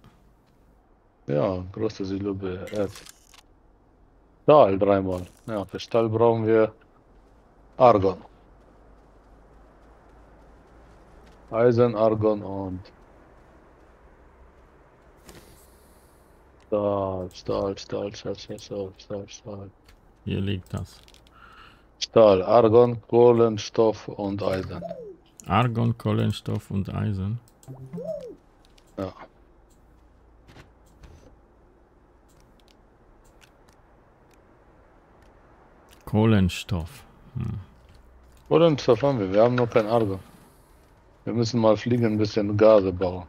Ja, große Silo B. F. Stahl dreimal. Ja, für Stahl brauchen wir Argon. Eisen, Argon und Stahl, Stahl, Stahl, Stahl, Stahl, Stahl, Stahl. Hier liegt das. Stahl, Argon, Kohlenstoff und Eisen. Argon, Kohlenstoff und Eisen. Ja. Kohlenstoff. Kohlenstoff haben wir, wir haben noch kein Argon. Wir müssen mal fliegen, ein bisschen Gase bauen.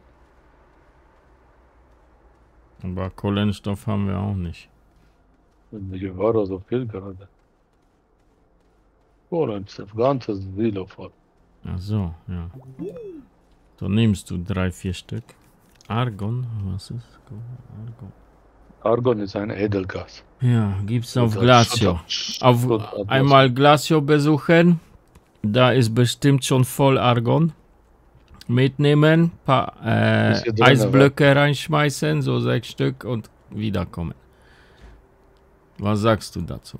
Aber Kohlenstoff haben wir auch nicht. Hier war da so viel gerade. Oh, dann ist das ganze Silo voll. Ach so, ja. Dann nimmst du drei, vier Stück. Argon, was ist Argon? Argon ist ein Edelgas. Ja, gibt's auf Glacio. Schotter- Auf Schotter- einmal Glacio besuchen. Da ist bestimmt schon voll Argon. Mitnehmen, paar äh, drin, Eisblöcke reinschmeißen, so sechs Stück und wiederkommen. Was sagst du dazu?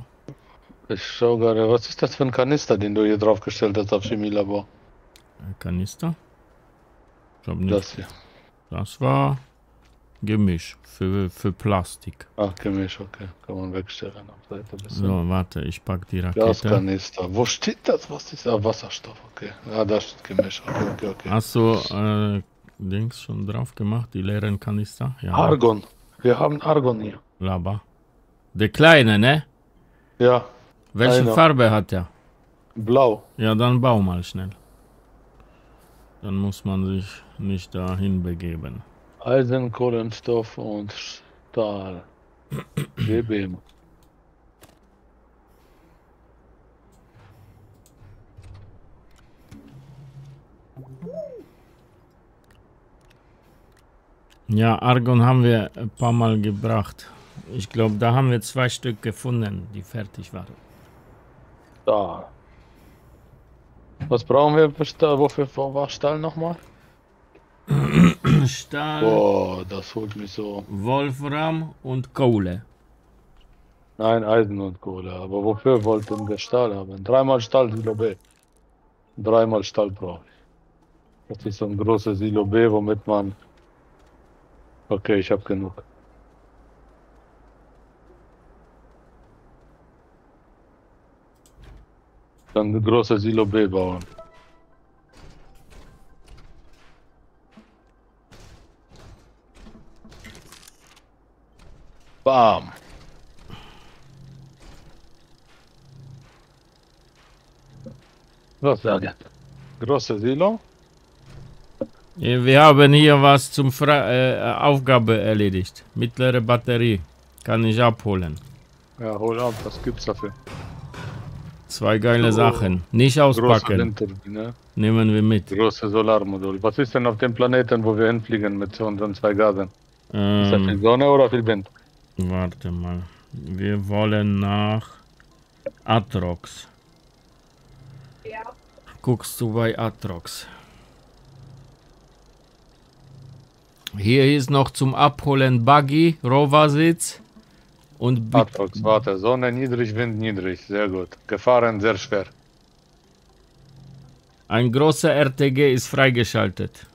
Ich schau gerade, was ist das für ein Kanister, den du hier draufgestellt hast auf Chemielabor? Ein Kanister? Ich glaube nicht. Das hier. Das war Gemisch für, für Plastik. Ach, Gemisch, okay. Kann man wegstellen auf Seite. bisschen. So, warte, ich pack die Rakete. Gaskanister. Wo steht das? Was ist das? Wasserstoff, okay. Ja, da steht Gemisch. Okay, okay, okay. Hast du äh, Dings schon drauf gemacht, die leeren Kanister? Ja. Argon. Wir haben Argon hier. Laba. Der kleine, ne? Ja, Welche Einer. Farbe hat er? blau. Ja, dann bau mal schnell. Dann muss man sich nicht dahin begeben. Eisen, Kohlenstoff und Stahl. GBM. Ja, Argon haben wir ein paar Mal gebracht. Ich glaube, da haben wir zwei Stück gefunden, die fertig waren. Stahl. Was brauchen wir für Stahl? Wofür wo war Stahl nochmal? Stahl, Boah, das holt mich so. Wolfram und Kohle. Nein, Eisen und Kohle. Aber wofür wollten wir Stahl haben? Dreimal Stahl, Silo B. Dreimal Stahl brauche ich. Das ist so ein großes Silo B, womit man. Okay, ich habe genug. Dann ein großes Silo B bauen. Bam. Was sagen? Große Silo? Ja, Wir haben hier was zum Fra äh, Aufgabe erledigt. Mittlere Batterie. Kann ich abholen. Ja, hol ab, was gibt's dafür? Zwei geile Oh. Sachen. Nicht auspacken. Windturbine, Nehmen wir mit. große Solarmodul. Was ist denn auf dem Planeten, wo wir hinfliegen mit unseren zwei Gasen? Ist da viel Ähm, Sonne oder viel Wind? Warte mal. Wir wollen nach Atrox. Guckst du bei Atrox? Hier ist noch zum Abholen Buggy, Roversitz und Atrox, warte, Sonne niedrig, Wind niedrig, sehr gut. Gefahren sehr schwer. ein großer RTG ist freigeschaltet.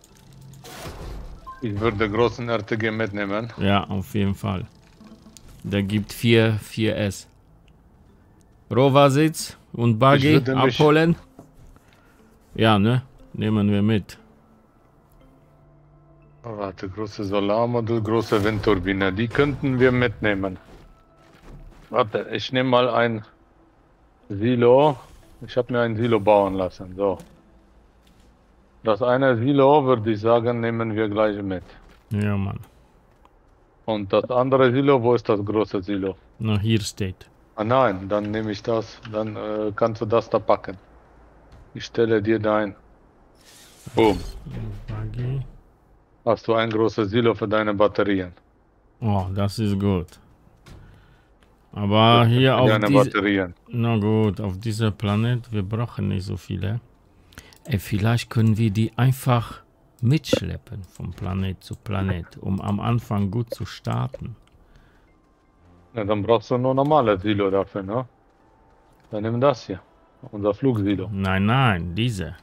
Ich würde großen RTG mitnehmen. Ja, auf jeden Fall. Der gibt 4, 4S. Roversitz und Buggy abholen. Ja, ne? Nehmen wir mit. Warte, große Solarmodul, große Windturbine, die könnten wir mitnehmen. Warte, ich nehme mal ein Silo. Ich habe mir ein Silo bauen lassen. So. Das eine Silo, würde ich sagen, nehmen wir gleich mit. Ja, Mann. Und das andere Silo, wo ist das große Silo? Na, hier steht. Ah nein, dann nehme ich das, dann äh, kannst du das da packen. Ich stelle dir dein. Boom. Buggy. Hast du ein großes Silo für deine Batterien. Oh, das ist gut. Aber hier auf deine diese... Batterien. Na gut, auf dieser Planet, wir brauchen nicht so viele. Ey, vielleicht können wir die einfach mitschleppen von Planet zu Planet, um am Anfang gut zu starten. Ja, dann brauchst du nur normale Silo dafür, ne? Dann nimm das hier. Unser Flugsilo. Nein, nein, diese.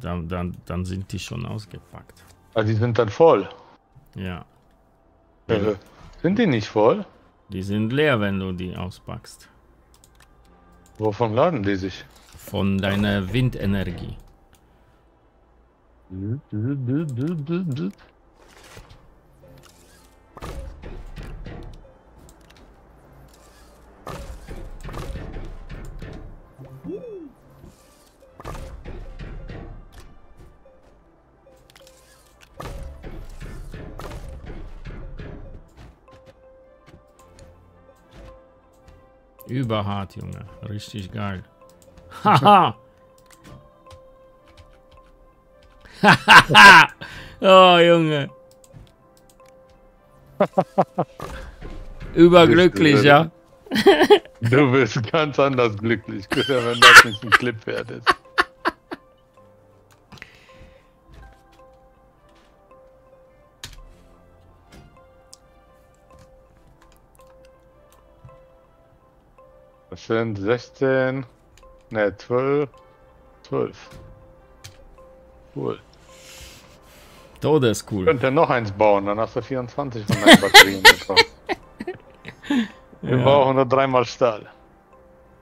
Dann, dann, dann sind die schon ausgepackt. Ah, die sind dann voll. Ja, Äh, sind die nicht voll? die sind leer, wenn du die auspackst. Wovon laden die sich? Von deiner Windenergie. Überhart, Junge. Richtig geil. Haha! oh, Junge. Überglücklich, ja. Du bist ganz anders glücklich, wenn das nicht ein Clip wert ist. Das sind 16, ne 12, 12. Cool. Todescool. Könnt ihr noch eins bauen, dann hast du 24 von deinen Batterien gebraucht. Wir Ja. brauchen nur dreimal Stahl.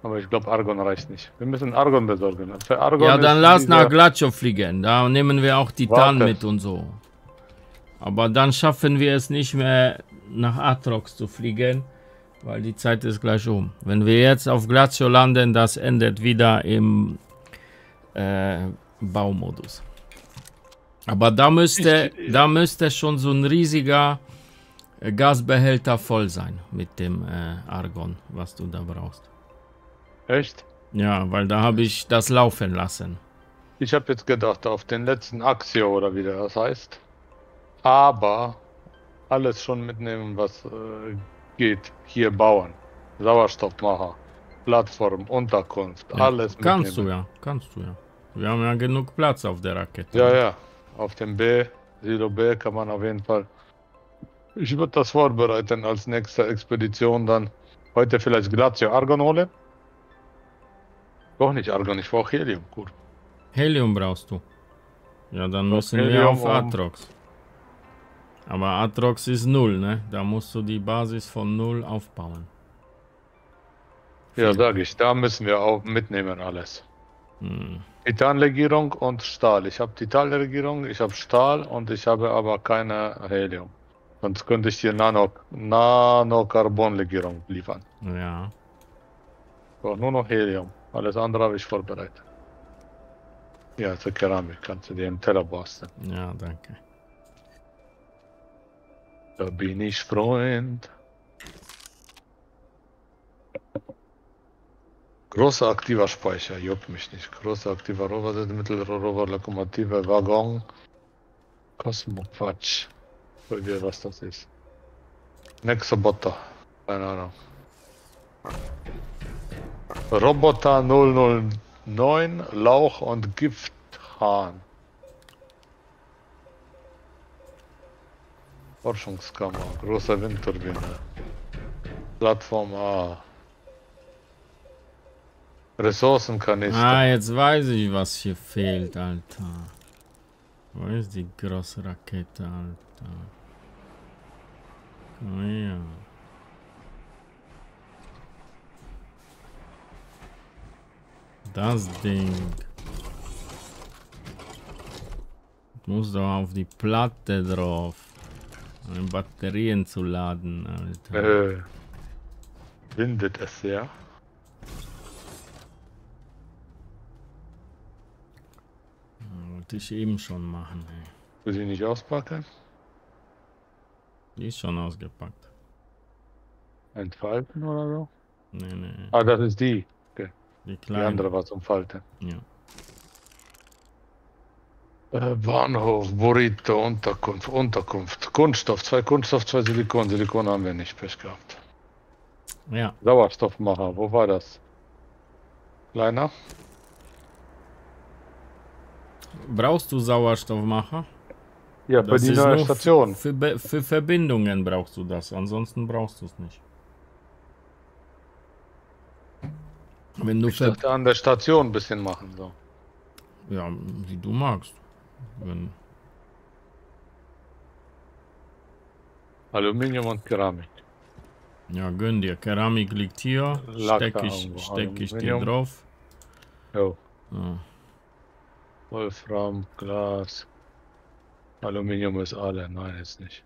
Aber ich glaube, Argon reicht nicht. Wir müssen Argon besorgen. Für Argon Ja, dann ist lass dieser- nach Glatschow fliegen. Da nehmen wir auch Titan Warte. mit und so. Aber dann schaffen wir es nicht mehr nach Atrox zu fliegen, weil die Zeit ist gleich um. Wenn wir jetzt auf Glatschow landen, das endet wieder im äh, Baumodus. Aber da müsste, Ich- da müsste schon so ein riesiger äh, Gasbehälter voll sein mit dem äh, Argon, was du da brauchst. Echt? Ja, weil da habe ich das laufen lassen. Ich habe jetzt gedacht, auf den letzten Axio oder wie das heißt. Aber alles schon mitnehmen, was äh, geht. Hier bauen. Sauerstoffmacher. Plattform, Unterkunft. Ja, Alles mitnehmen. Kannst du ja, kannst du ja. Wir haben ja genug Platz auf der Rakete. Ja, ja. Auf dem B, Silo B kann man auf jeden Fall. Ich würde das vorbereiten als nächste Expedition dann. Heute vielleicht Glacio Argon holen. Doch nicht Argon, ich brauche Helium. Gut. Helium brauchst du. Ja, dann Doch, müssen wir Helium, auf um- Atrox. Aber Atrox ist null, ne? Da musst du die Basis von null aufbauen. Ja, sag ich. Da müssen wir auch mitnehmen alles. Hm. Titanlegierung und Stahl. Ich habe Titanlegierung, ich habe Stahl und ich habe aber keine Helium. Sonst könnte ich dir Nano, Nanocarbonlegierung liefern. Ja. Brauche nur noch Helium. Alles andere habe ich vorbereitet. Ja, zur Keramik kannst du dir einen Teller basteln. Ja, danke. Da bin ich Freund. Großer aktiver Speicher, juckt mich nicht. Großer aktiver Rover, mittlerer Rover, Lokomotive, Waggon, Cosmo Quatsch. Weiß wir, was das ist. Nexoboter, keine Ahnung. Roboter 009, Lauch und Gifthahn. Forschungskammer, große Windturbine. Plattform A. Ressourcenkanister. Ah, jetzt weiß ich, was hier fehlt, Alter. Wo ist die große Rakete, Alter? Oh ja. Das Ding. Muss doch auf die Platte drauf. Um Batterien zu laden, Alter. Äh, windet es sehr. Wollte ich eben schon machen, ey. Will sie nicht auspacken? Die ist schon ausgepackt. Entfalten oder so? Nee, nee. Ah, das ist die. Die Die kleine. andere war zum Falten. Ja. Äh, Bahnhof, Burrito, Unterkunft, Unterkunft. Kunststoff, zwei Kunststoff, zwei Silikon. Silikon haben wir nicht, Pech gehabt. ja. Sauerstoffmacher, wo war das? Kleiner? Brauchst du Sauerstoffmacher? Ja, für die ist neue nur Station. Für, für Verbindungen brauchst du das, ansonsten brauchst du es nicht. Wenn du Ich dachte an der Station ein bisschen machen. So. ja, wie du magst. Wenn, Aluminium und Keramik. ja, gönn dir. Keramik liegt hier. Lacker Steck ich, steck ich dir drauf. Jo. Ja. Wolfram, Glas. Aluminium ist alle. Nein, ist nicht.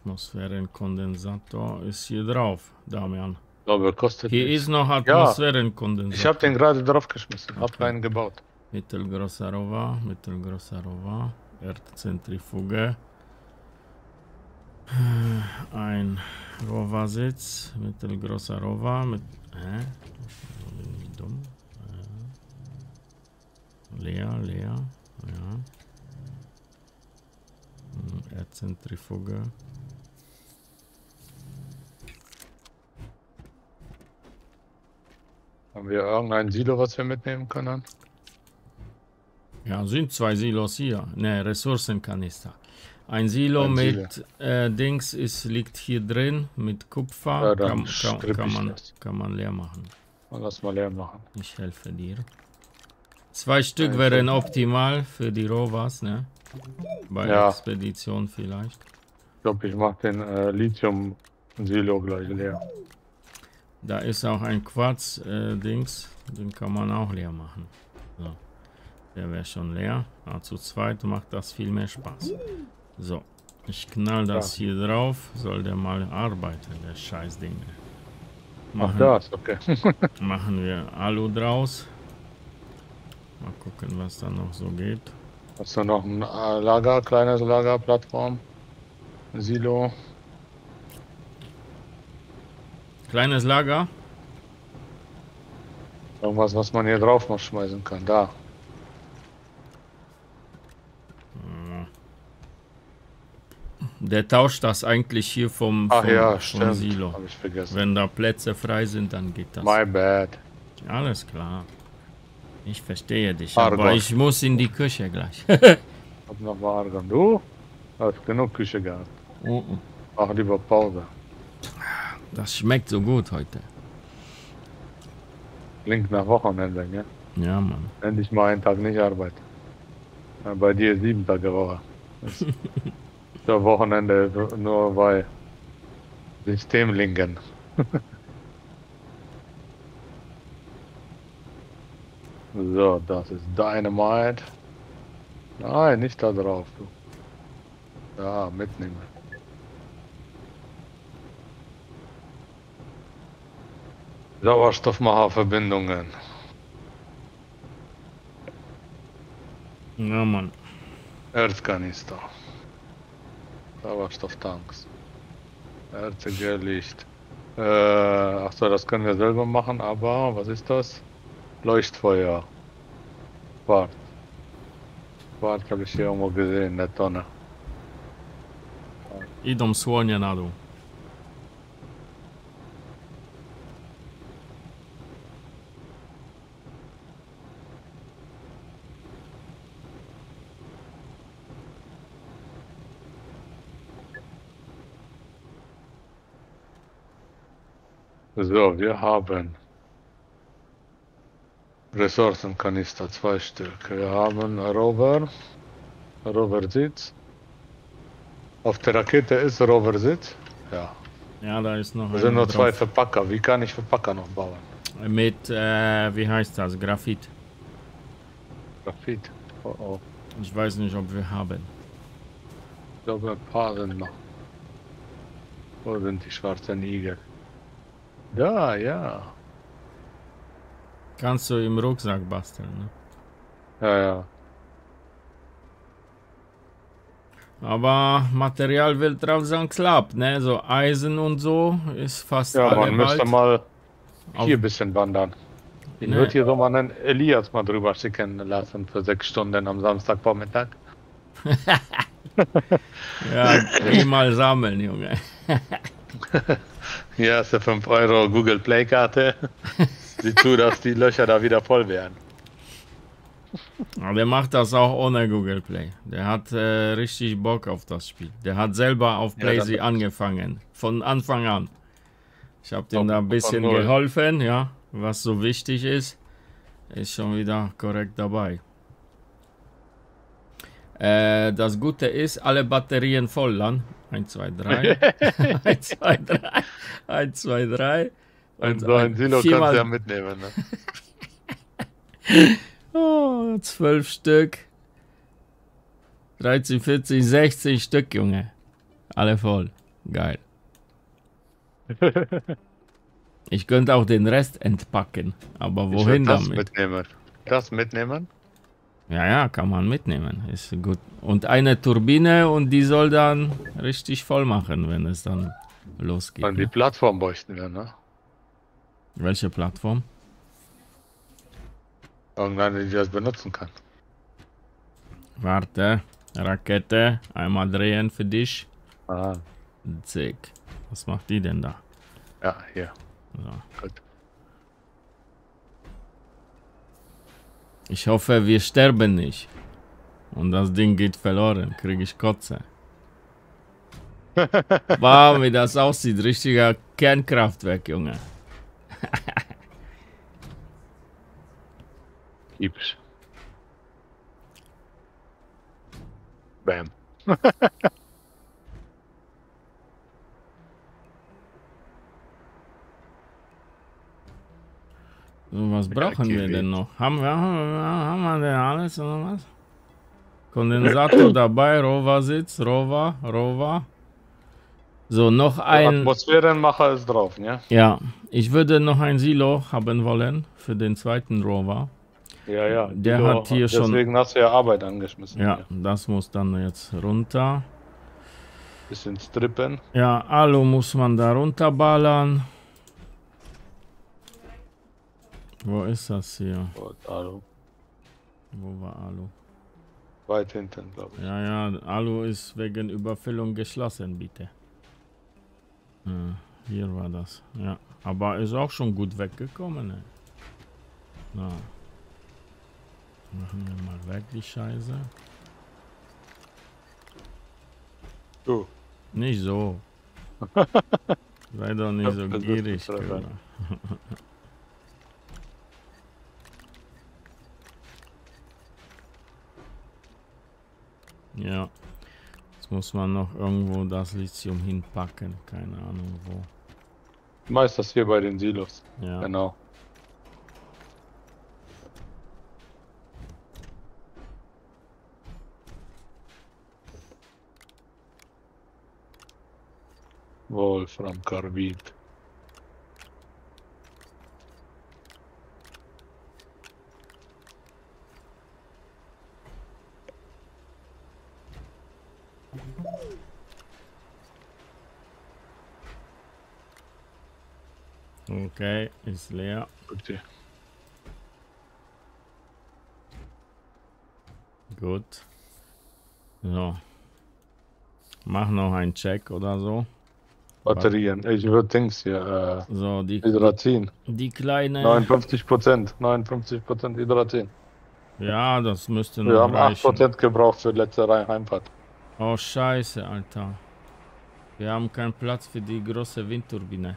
Atmosphärenkondensator ist hier drauf, Damian. Glaube, kostet Hier nichts. ist noch Atmosphärenkondensator. Ich habe den gerade draufgeschmissen. Hab Okay. einen gebaut. Mittelgroßer Rover, mittelgroßer Rover, Erdzentrifuge. Ein Rover-Sitz, mittelgroßer Rover mit. Hä? Bin ich dumm? Leer, leer. Ja. Hm, Erdzentrifuge. Haben wir irgendein Silo, was wir mitnehmen können? Ja, sind zwei Silos hier. Ne, Ressourcenkanister. Ein Silo Ein mit äh, Dings ist, liegt hier drin mit Kupfer. Ja, kann, kann, kann, man, kann man leer machen. Lass mal leer machen. Ich helfe dir. Zwei Stück Ja, wären optimal für die Rovers, ne? Bei Ja. Expedition vielleicht. Ich glaube, ich mache den äh, Lithium-Silo gleich leer. Da ist auch ein Quarz-Dings, den kann man auch leer machen. So. Der wäre schon leer. Aber zu zweit macht das viel mehr Spaß. So. Ich knall das hier drauf. Soll der mal arbeiten, der Scheißding. Ach, Machen, das, okay. machen wir Alu draus. Mal gucken, was da noch so geht. Hast du noch ein äh, Lager, kleines Lager, Plattform? Silo? Kleines Lager. Irgendwas, was man hier drauf noch schmeißen kann. Da. Der tauscht das eigentlich hier vom, Ach vom, ja, vom stimmt. Silo. Wenn da Plätze frei sind, dann geht das. My bad. Alles klar. Ich verstehe dich, Argon. aber ich muss in die Küche gleich. Hab noch mal Argon. Du? Hast genug Küche gehabt. Oh, oh. Mach lieber Pause. das schmeckt so gut heute. Klingt nach Wochenende, ne? Ja, Mann. Endlich mal einen Tag nicht arbeiten. Bei dir sieben Tage Woche. Das- Wochenende nur bei Systemlinken. so, das ist Dynamite. Nein, nicht da drauf, du. Ja, mitnehmen. Sauerstoffmacherverbindungen. Ja, Mann. Erzkanister. Sauerstofftanks. Erze, Licht. Äh, achso, das können wir selber machen, aber was ist das? Leuchtfeuer. Quarz. Quarz habe ich hier irgendwo gesehen, in der Tonne. Idom słonia na dół. So, wir haben Ressourcenkanister, zwei Stück. Wir haben Rover, Rover-Sitz. Auf der Rakete ist Rover-Sitz. Ja, Ja, da ist noch da sind nur zwei drauf. Verpacker. Wie kann ich Verpacker noch bauen? Mit, äh, wie heißt das? Graphit. Graphit. Oh oh. Ich weiß nicht, ob wir haben. Ich glaube, ein paar sind noch. Wo sind die schwarzen Igel? Da, ja. Kannst du im Rucksack basteln, ne? Ja, ja. Aber Material wird langsam klappt, ne? So Eisen und so ist fast Ja, man müsste mal hier ein bisschen wandern. Ich Ne. würde hier so mal einen Elias mal drüber schicken lassen für sechs Stunden am Samstagvormittag. Ja, geh mal sammeln, Junge. Hier ist eine 5 Euro Google Play Karte. Sieh zu, dass die Löcher da wieder voll werden. Aber der macht das auch ohne Google Play. Der hat äh, richtig Bock auf das Spiel. Der hat selber auf Ja, Playsee das- angefangen. Von Anfang an. Ich habe dem da ein bisschen geholfen, ja. Was so wichtig ist. Ist schon wieder korrekt dabei. Äh, das Gute ist, alle Batterien voll dann. 1, 2, 3. 1, 2, 3. 1, 2, 3. So ein Silo kannst du ja mitnehmen. Ne? Oh, zwölf Stück. 13, 14, 16 Stück, Junge. Alle voll. Geil. Ich könnte auch den Rest entpacken. Aber wohin das damit? mitnehmen. Das mitnehmen? Ja, ja, kann man mitnehmen. Ist gut. Und eine Turbine und die soll dann richtig voll machen, wenn es dann losgeht. Dann die Ne? Plattform bräuchten wir, ne? Welche Plattform? Irgendeine, die das benutzen kann. Warte. Rakete. Einmal drehen für dich. Ah, Zick. Was macht die denn da? ja, hier. So. Gut. Ich hoffe, wir sterben nicht. Und das Ding geht verloren. Krieg ich Kotze. wow, wie das aussieht. Richtiger Kernkraftwerk, Junge. Typisch. Bam. So, was brauchen wir denn noch? Haben wir, haben wir, haben wir denn alles oder was? Kondensator dabei, Rover-Sitz, Rover, Rover. So, noch ein. Atmosphärenmacher ist drauf, ne? Ja, ich würde noch ein Silo haben wollen für den zweiten Rover. Ja, ja. Der Du- hat hier schon- Deswegen hast du ja Arbeit angeschmissen. Ja, hier. das muss dann jetzt runter. Bisschen strippen. Ja, Alu muss man da runterballern. Wo ist das hier? Und Alu. Wo war Alu? Weit hinten, glaube ich. Ja, ja, Alu ist wegen Überfüllung geschlossen, bitte. Ja, hier war das. Ja, aber ist auch schon gut weggekommen. Ey. Na. Machen wir mal weg die Scheiße. Du. Nicht so. Sei doch nicht so gierig. ja. Jetzt muss man noch irgendwo das Lithium hinpacken. Keine Ahnung wo. Meist das hier bei den Silos. Ja. Genau. Wolframkarbid. Okay, ist leer. Okay. Gut. So. Mach noch einen Check oder so. Batterien. Ich würde Dings hier, So, die, äh, Hydrazin. die kleine. 59 Prozent. 59 Prozent Hydrazin. Ja, das müsste Wir noch haben 8 reichen. Prozent gebraucht für letzte Reihe Heimfahrt. Oh, scheiße, Alter. Wir haben keinen Platz für die große Windturbine.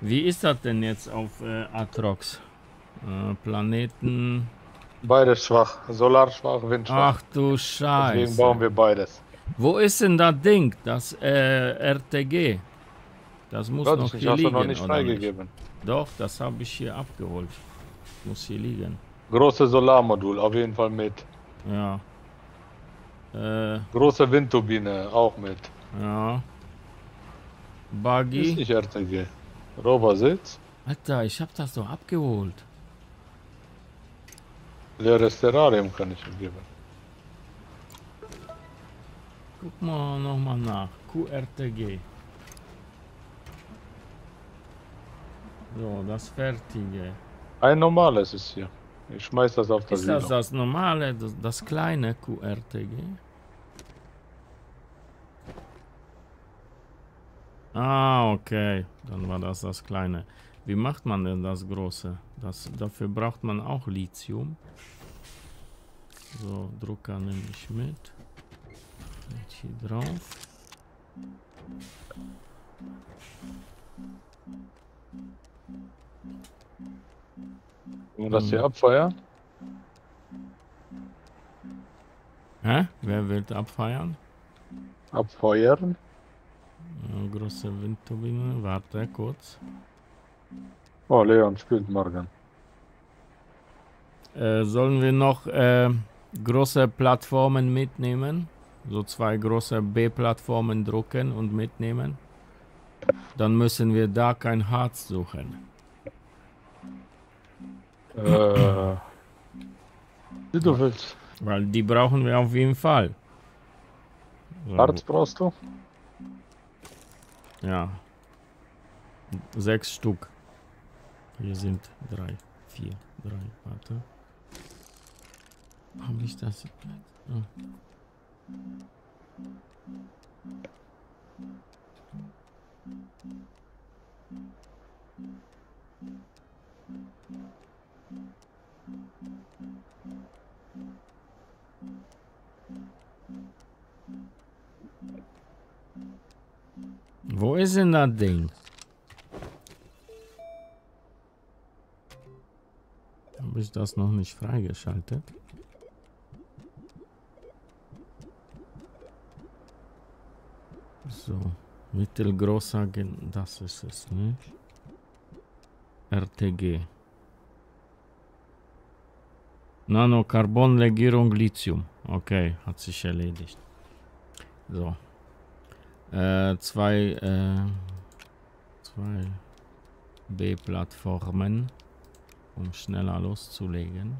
Wie ist das denn jetzt auf äh, Atrox? Äh, Planeten. Beides schwach. Solar schwach, Wind schwach. Ach du Deswegen bauen Scheiße. wir beides. Wo ist denn das Ding? Das äh, RTG? Das muss Weiß noch nicht, hier liegen. noch nicht freigegeben. Doch, das habe ich hier abgeholt. Muss hier liegen. Große Solarmodul, auf jeden Fall mit. Ja. Äh, Große Windturbine, auch mit. ja. Ist Buggy. nicht RTG. Rover-Sitz. Alter, ich hab das doch abgeholt. Leeres Terrarium kann ich ihm geben. Guck mal nochmal nach. QRTG. So, das fertige. Ein normales ist hier. Ich schmeiß das auf das Ist das Silo. das normale, das, das kleine QRTG? Ah, okay. Dann war das das kleine. Wie macht man denn das große? Das, dafür braucht man auch Lithium. So, Drucker nehme ich mit. Und hier drauf. Und das hier abfeuern. Hä? Wer will abfeiern? Abfeuern. Ja, große Windturbine. Warte kurz. Oh, Leon spielt morgen. Äh, sollen wir noch äh, große Plattformen mitnehmen? So zwei große B-Plattformen drucken und mitnehmen? Dann müssen wir da kein Harz suchen. Äh, wie du willst. Weil die brauchen wir auf jeden Fall. So, Harz brauchst du? Ja. Sechs Stück. Hier sind drei, vier, drei. Warte. Habe ich das? Oh. Wo ist denn das Ding? Habe ich das noch nicht freigeschaltet? So, mittelgroßer, das ist es, ne? RTG. Nanocarbon-Legierung Lithium. Okay, hat sich erledigt. So. Äh, zwei, äh, zwei B-Plattformen, um schneller loszulegen.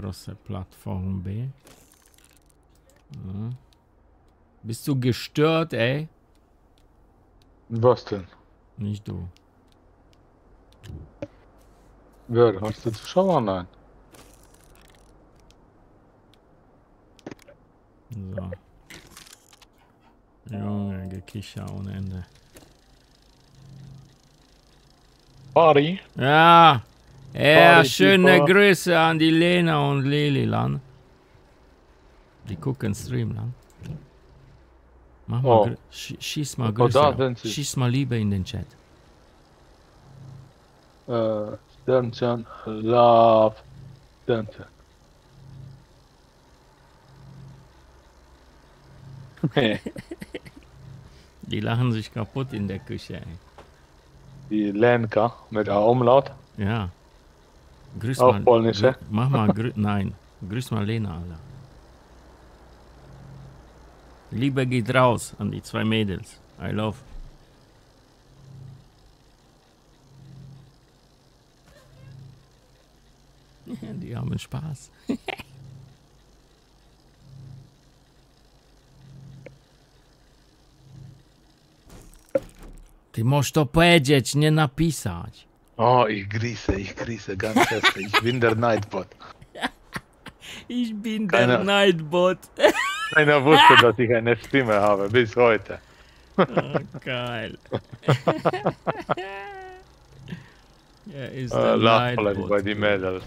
Große Plattform B. Ja. Bist du gestört, ey? Was denn? Nicht du. Wer? Hast du Zuschauer? Nein. So. Junge, Gekicher ohne Ende. Party? Ja, ja, schöne. Grüße an die Lena und Lililan. Die gucken Stream lang. Mach mal, Oh. Schie- schieß mal Oh, Grüße. da sie. schieß mal Liebe in den Chat. Äh, Sternchen, Love, Sternchen. Die lachen sich kaputt in der Küche, ey. Die Lenka mit A Umlaut. Ja. Grüß Auch mal. polnisch, ja? Mach mal, grü nein. Grüß mal Lena, Alter. Liebe geht raus an die zwei Mädels. I love. Die haben Spaß. Ty możesz to powiedzieć, nie napisać. Oh, ich grieße, ich grieße ganz fest. Ich bin der Nightbot. Ich bin Keine- der Nightbot. Keiner wusste, dass ich eine Stimme habe, bis heute. Oh, geil. er ist Äh, Nightbot. bei den Mädels.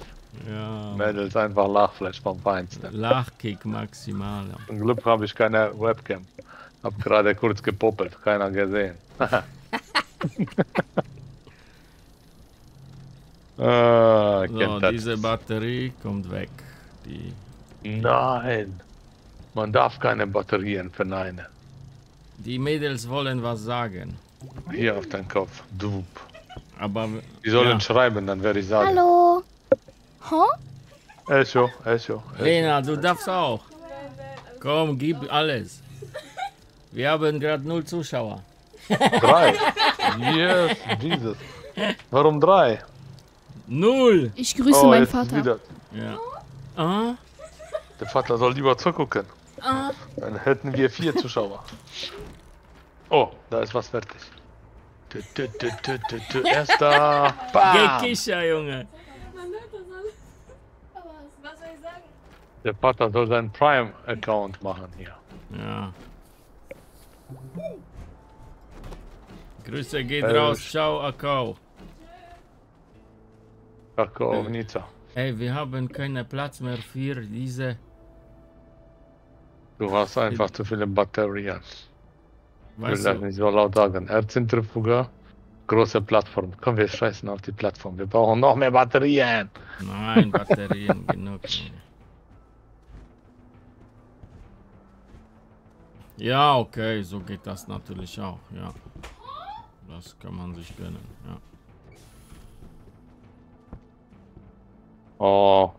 Ja. Mädels einfach Lachfleisch vom Feinsten. Lachkick maximal. Zum Glück habe ich keine Webcam. Hab gerade kurz gepoppelt, keiner gesehen. ah, So, diese Batterie kommt weg. Die, Nein, man darf keine Batterien verneinen. die Mädels wollen was sagen. Hier auf deinen Kopf. Du. Aber Die sollen Ja. schreiben, dann werde ich sagen. Hallo. Huh? Echo. Echo. Lena, du darfst auch. Komm, gib alles. Wir haben gerade null Zuschauer. Drei. Yes, Jesus. Warum drei? Null! Ich grüße oh, meinen Vater. Wieder. Ja. Ah, Der Vater soll lieber zugucken. Dann hätten wir vier Zuschauer. Oh, da ist was fertig. Tü, tü, tü, tü, tü, tü. Erster. Bam. Gekicher, Junge. Was soll ich sagen? Der Vater soll seinen Prime-Account machen hier. Ja. Grüße geht Äh, raus. Ciao, Akau. Kakaownica. Ey, wir haben keinen Platz mehr für diese. Du hast einfach zu viele Batterien. Ich will das nicht so laut sagen. Erzzentrifuge, große Plattform. Komm, wir scheißen auf die Plattform. Wir brauchen noch mehr Batterien. nein, Batterien genug. Ja, okay, so geht das natürlich auch, ja. Das kann man sich gönnen, ja. Oh,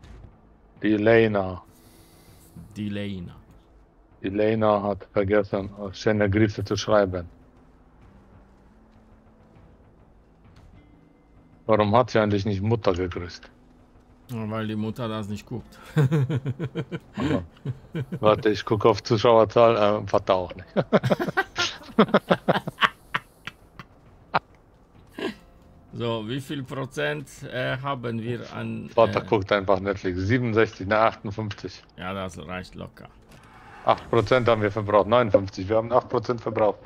die Lena. Die Lena. Die Lena hat vergessen, schöne Grüße zu schreiben. Warum hat sie eigentlich nicht Mutter gegrüßt? Weil die Mutter das nicht guckt. Also, warte, ich gucke auf Zuschauerzahl, äh, warte auch nicht. So, wie viel Prozent äh, haben wir an... Vater Äh, guckt einfach Netflix. 67 nach 58. ja, das reicht locker. 8% haben wir verbraucht, 59. Wir haben 8% verbraucht.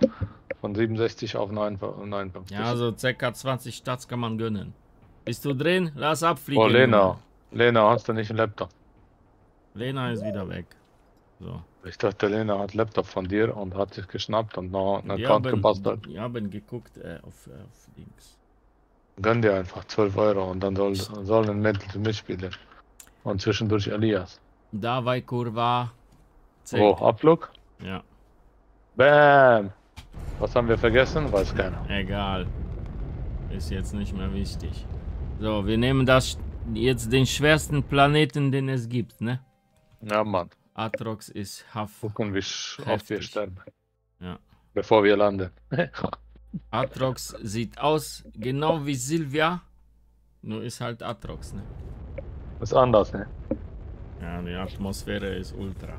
Von 67 auf 9 59. Ja, so circa 20 Stats kann man gönnen. Bist du drin? Lass abfliegen. oh, Lena. Lena, hast du nicht einen Laptop? Lena ist wieder weg. So. Ich dachte, Lena hat Laptop von dir und hat sich geschnappt und noch einen Account gebastelt. wir haben geguckt äh, auf, äh, auf Links. Gönn dir einfach 12 Euro und dann soll, soll ein Mädchen mitspielen. Und zwischendurch Elias. Dawaj kurwa. Zeig. Oh, Abflug? Ja, Bam! Was haben wir vergessen? Weiß keiner. egal. Ist jetzt nicht mehr wichtig. So, wir nehmen das jetzt den schwersten Planeten, den es gibt, ne? Ja, Mann. Atrox ist Haff. Gucken, wie oft wir sterben. Ja. Bevor wir landen. Atrox sieht aus genau wie Silvia. Nur ist halt Atrox, ne? ist anders, ne? Ja, die Atmosphäre ist ultra.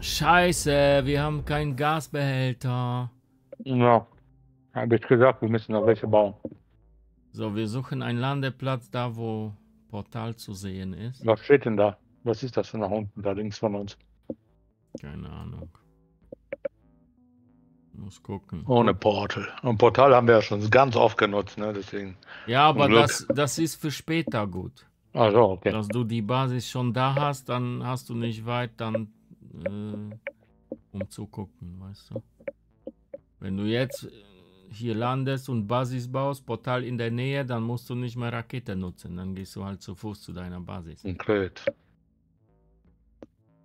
Scheiße, wir haben keinen Gasbehälter. Ja. Habe ich gesagt, wir müssen noch welche bauen. So, wir suchen einen Landeplatz da, wo Portal zu sehen ist. Was steht denn da? Was ist das für nach unten, da links von uns? Keine Ahnung. Muss gucken. Ohne Portal. Und Portal haben wir ja schon ganz oft genutzt, ne? Deswegen. Ja, aber das, das ist für später gut. Also, okay. Dass du die Basis schon da hast, dann hast du nicht weit dann äh, um zu gucken, weißt du. Wenn du jetzt äh, hier landest und Basis baust, Portal in der Nähe, dann musst du nicht mehr Rakete nutzen. Dann gehst du halt zu Fuß zu deiner Basis. Konkret.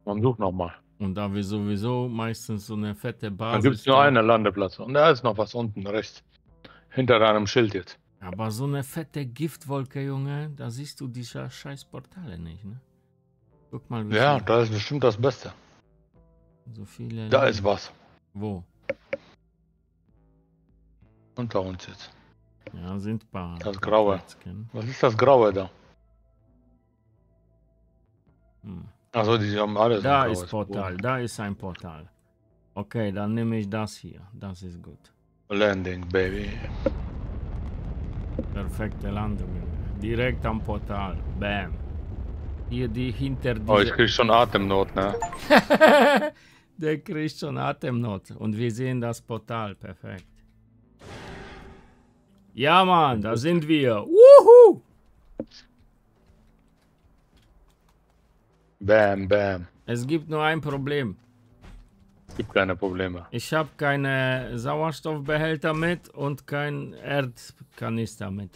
Man sucht nochmal. Und da wir sowieso meistens so eine fette Da Basis. gibt es nur da- einen Landeplatz. Und da ist noch was unten rechts. Hinter deinem Schild jetzt. Aber so eine fette Giftwolke, Junge, da siehst du die sche- scheiß Portale nicht, ne? Guck mal, wie Ja, da ist bestimmt das Beste. so viele. Da liegen. ist was. Wo? Unter uns jetzt. Ja, sind paar. Das Graue. Was ist das Graue da? Hm. Also die haben alles. Da ist. Portal, da ist ein Portal. Okay, dann nehme ich das hier. Das ist gut. Landing, baby. Perfekte Landung. Direkt am Portal. Bam. Hier die hinter Oh, ich krieg schon Atemnot, ne? Der kriegt schon Atemnot. Und wir sehen das Portal. Perfekt. Ja, Mann, da sind wir. Wuhu! Bam, bam. Es gibt nur ein Problem. Gibt keine Probleme. Ich habe keine Sauerstoffbehälter mit und kein Erdkanister mit.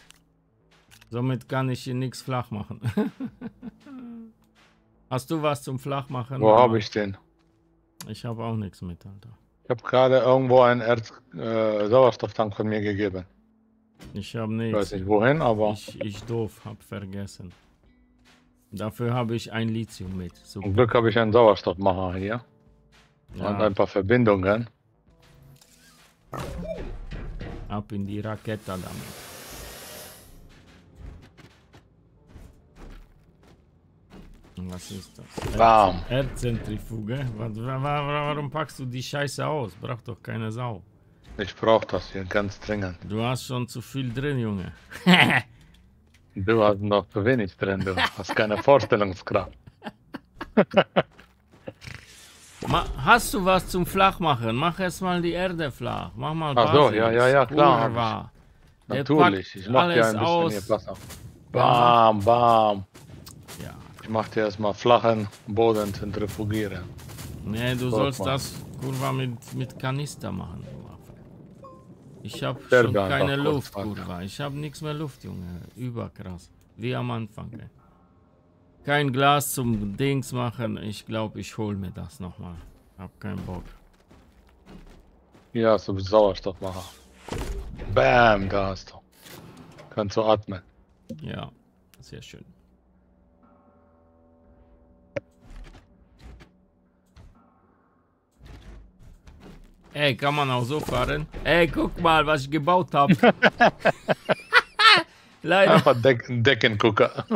Somit kann ich hier nichts flach machen. Hast du was zum Flachmachen? Wo habe ich den? Ich habe auch nichts mit, Alter. Ich habe gerade irgendwo einen Erz äh, Sauerstofftank von mir gegeben. Ich habe Ich weiß nichts. nicht wohin, aber Ich, ich doof, hab vergessen. Dafür habe ich ein Lithium mit. Super. zum Glück habe ich einen Sauerstoffmacher hier. Und Ja, ein paar Verbindungen. ab in die Rakete damit. Was ist das? Bam. Erdzentrifuge? Warum packst du die Scheiße aus? Braucht doch keine Sau. Ich brauche das hier ganz dringend. Du hast schon zu viel drin, Junge. Du hast noch zu wenig drin, du hast keine Vorstellungskraft. Hast du was zum Flachmachen? Mach erst mal die Erde flach. Mach mal Ach so, ja, ja, ja, klar, Natürlich, ich mach dir ein bisschen hier aus. Platz auf. Bam, bam. Ja. Ich mach dir erstmal flachen Boden zentrifugieren. Nee, du sollst das Kurva mit, mit Kanister machen. Ich hab Sterbe schon keine Luft. Kurva. Ich hab nichts mehr Luft, Junge. Überkrass. Wie am Anfang. Ey. Kein Glas zum Dings machen. Ich glaube, ich hol mir das nochmal. Hab keinen Bock. Hier hast du Sauerstoffmacher. Bam, da hast du. Kannst du atmen. Ja, sehr schön. Ey, kann man auch so fahren? Ey, guck mal, was ich gebaut habe. Leider. Einfach Deck Deckengucker.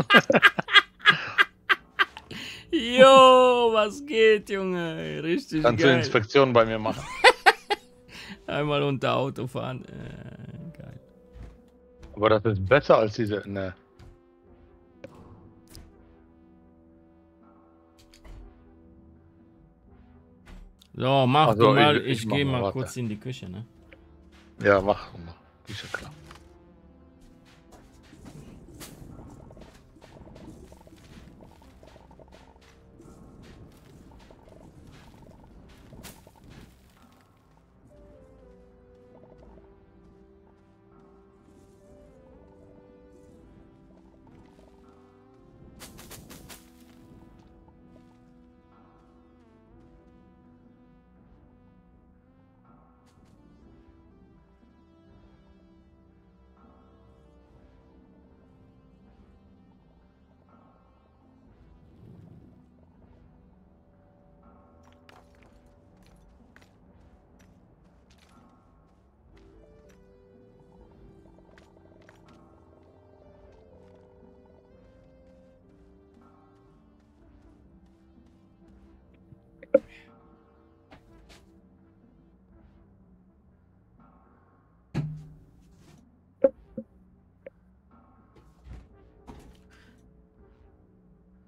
Jo, was geht, Junge? Richtig Kannst du geil. Inspektion bei mir machen. Einmal unter Auto fahren. Äh, geil. Aber das ist besser als diese. Ne. So, mach Also, du mal. ich- Ich, ich gehe mal, mal warte. kurz in die Küche, ne? Ja, mach. mach. Ist ja klar.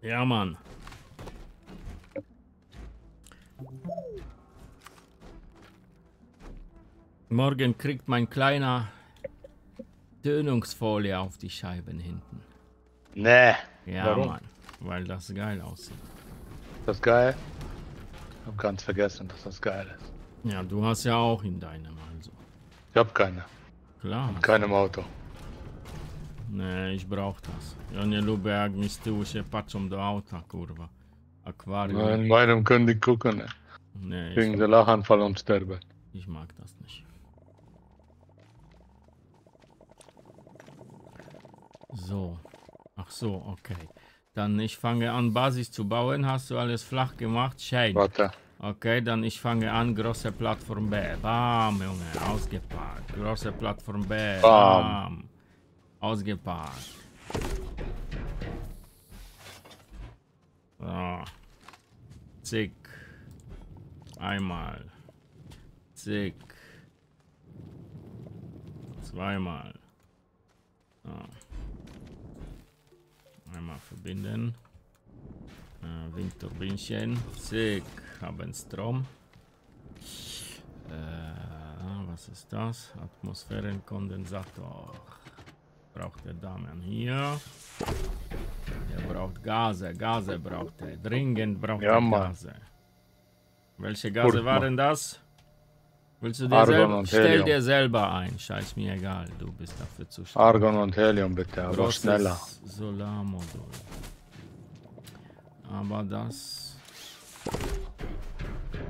Ja, Mann. Morgen kriegt mein kleiner Tönungsfolie auf die Scheiben hinten. Nee. Ja, Warum? Mann. Weil das geil aussieht. Das geil. Ich hab ganz vergessen, dass das geil ist. Ja, du hast ja auch in deinem also. Ich hab keine. Klar. In keinem Auto. Ne, ich brauch das. Ja nie lubię jak mi z tyłu się patrzą do auta, kurwa. Akwarium. In meinem können die gucken. Ne. Nee, ich, sie Lachanfall und sterben. ich mag das nicht. So. Ach so, okay. Dann ich fange an Basis zu bauen. Hast du alles flach gemacht? Schön. Warte. Okay, dann ich fange an große Plattform B. Bam, Junge, ausgepackt. Große Plattform B. Bam. Bam. Ausgepackt. So. Zick. Einmal. Zick. Zweimal. So. Einmal verbinden. Äh, Windturbinchen. Zick. Haben Strom. Äh, was ist das? Atmosphärenkondensator. Braucht der Damian hier. Der braucht Gase. Gase braucht er. Dringend braucht Ja, er. Gase. Welche Gase Gut, waren das? Willst du dir Argon selber? Stell Helium. dir selber ein. Scheiß mir egal. Du bist dafür zuständig. Argon und Helium bitte, aber Großes schneller. Solarmodul. Aber das.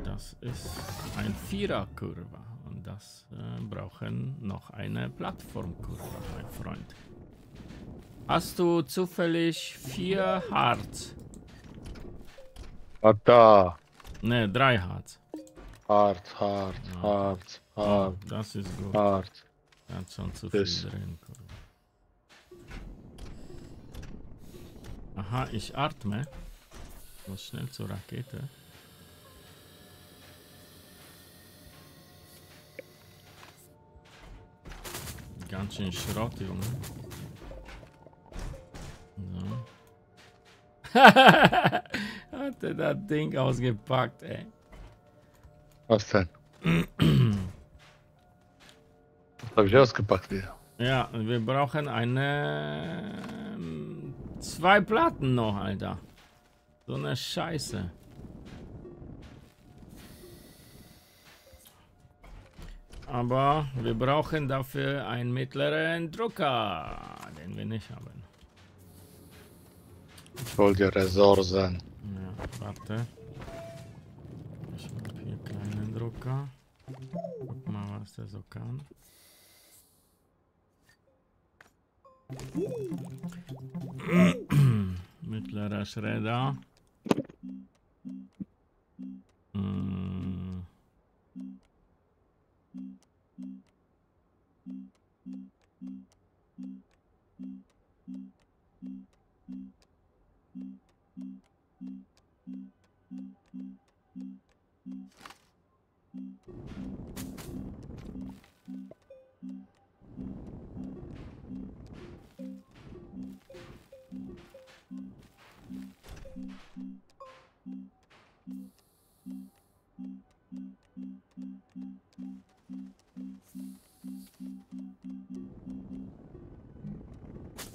Das ist ein Viererkurve. Und das äh, brauchen noch eine Plattformkurve, mein Freund. Hast du zufällig vier Harz? Ah, da. Ne, drei Harz. Hart, hart, Ja. hart, hart, das ist gut. hart. Hat schon zu viel Das- drin. Aha, ich atme. Muss schnell zur Rakete. Ganz schön Schrott, Junge. So. Hat er das Ding ausgepackt, ey. Was denn? Was habe ich ausgepackt wieder? Ja, wir brauchen eine. ähm, Zwei Platten noch, Alter. So eine Scheiße. Aber wir brauchen dafür einen mittleren Drucker, den wir nicht haben. Hier kleinen Drucker. Guck mal, was der so kann. Mittlerer Schredder. Mm.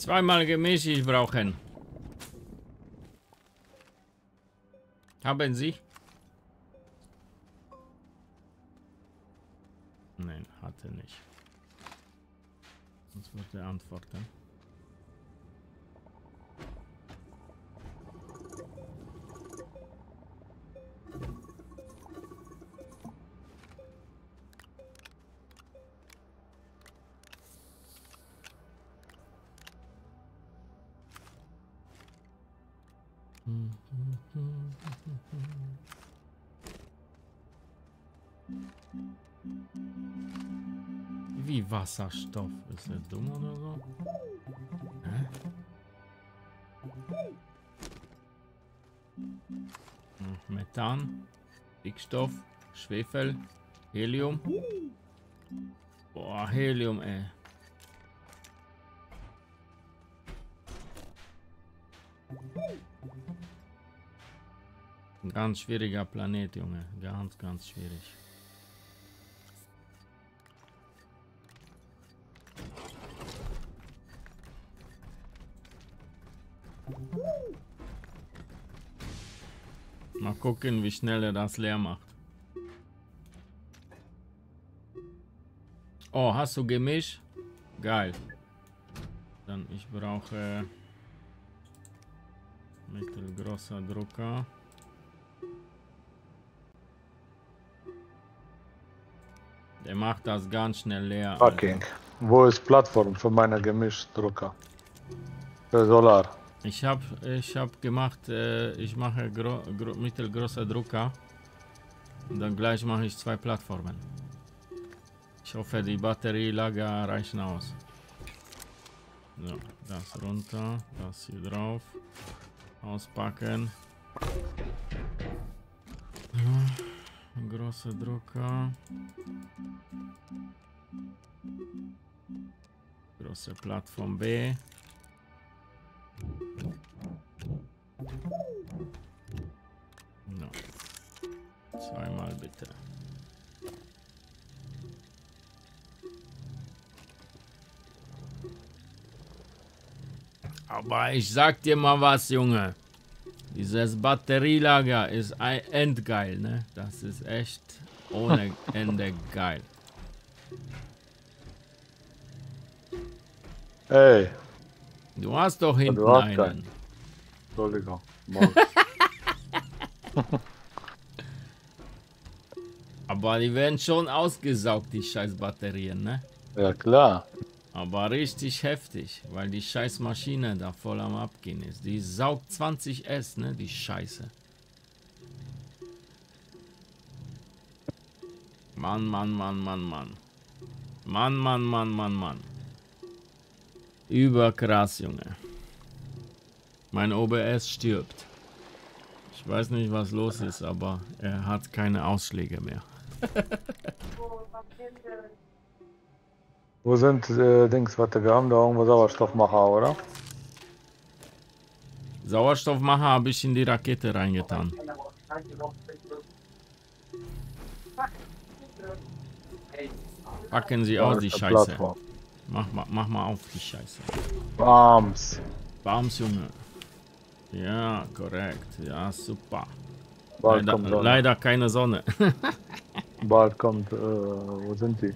Zweimal ich brauchen. Haben Sie? Nein, hatte nicht. Sonst wird er antworten. Wasserstoff? Ist er dumm oder so? Hä? Hm, Methan, Stickstoff, Schwefel, Helium. Boah, Helium, ey. Ganz schwieriger Planet, Junge. Ganz, ganz schwierig. Gucken, wie schnell er das leer macht. Oh, hast du Gemisch? Geil. Dann ich brauche mittelgroßer Drucker. Der macht das ganz schnell leer. Alter. Fucking. Wo ist Plattform für meine Gemischdrucker? Für Solar. Ich habe ich hab gemacht, äh, ich mache gro gro mittelgroße Drucker. Und dann gleich mache ich zwei Plattformen. Ich hoffe, die Batterielager reichen aus. So, das runter, das hier drauf. Auspacken. Große Drucker. Große Plattform B. No. Zweimal bitte. Aber ich sag dir mal was, Junge. Dieses Batterielager ist ein endgeil, ne? Das ist echt ohne Ende geil. Ey, Du hast doch hinten du hast einen. keinen. Entschuldigung. Aber die werden schon ausgesaugt, die scheiß Batterien, ne? ja klar. Aber richtig heftig, weil die scheiß Maschine da voll am Abgehen ist. Die saugt 20 S, ne? Die Scheiße. Mann, Mann, Mann, Mann, Mann. Mann, Mann, Mann, Mann, Mann. Überkrass, Junge. Mein OBS stirbt. Ich weiß nicht, was los ist, aber er hat keine Ausschläge mehr. Wo sind äh, Dings, warte, wir haben da irgendwo Sauerstoffmacher, oder? Sauerstoffmacher habe ich in die Rakete reingetan. Packen Sie aus, die Scheiße. Plattform. Mach mal, mach mal auf, die Scheiße. Bams. Bams, Junge. Ja, korrekt. Ja, super. Bald Leider, leider keine Sonne. Bald kommt, äh, wo sind die?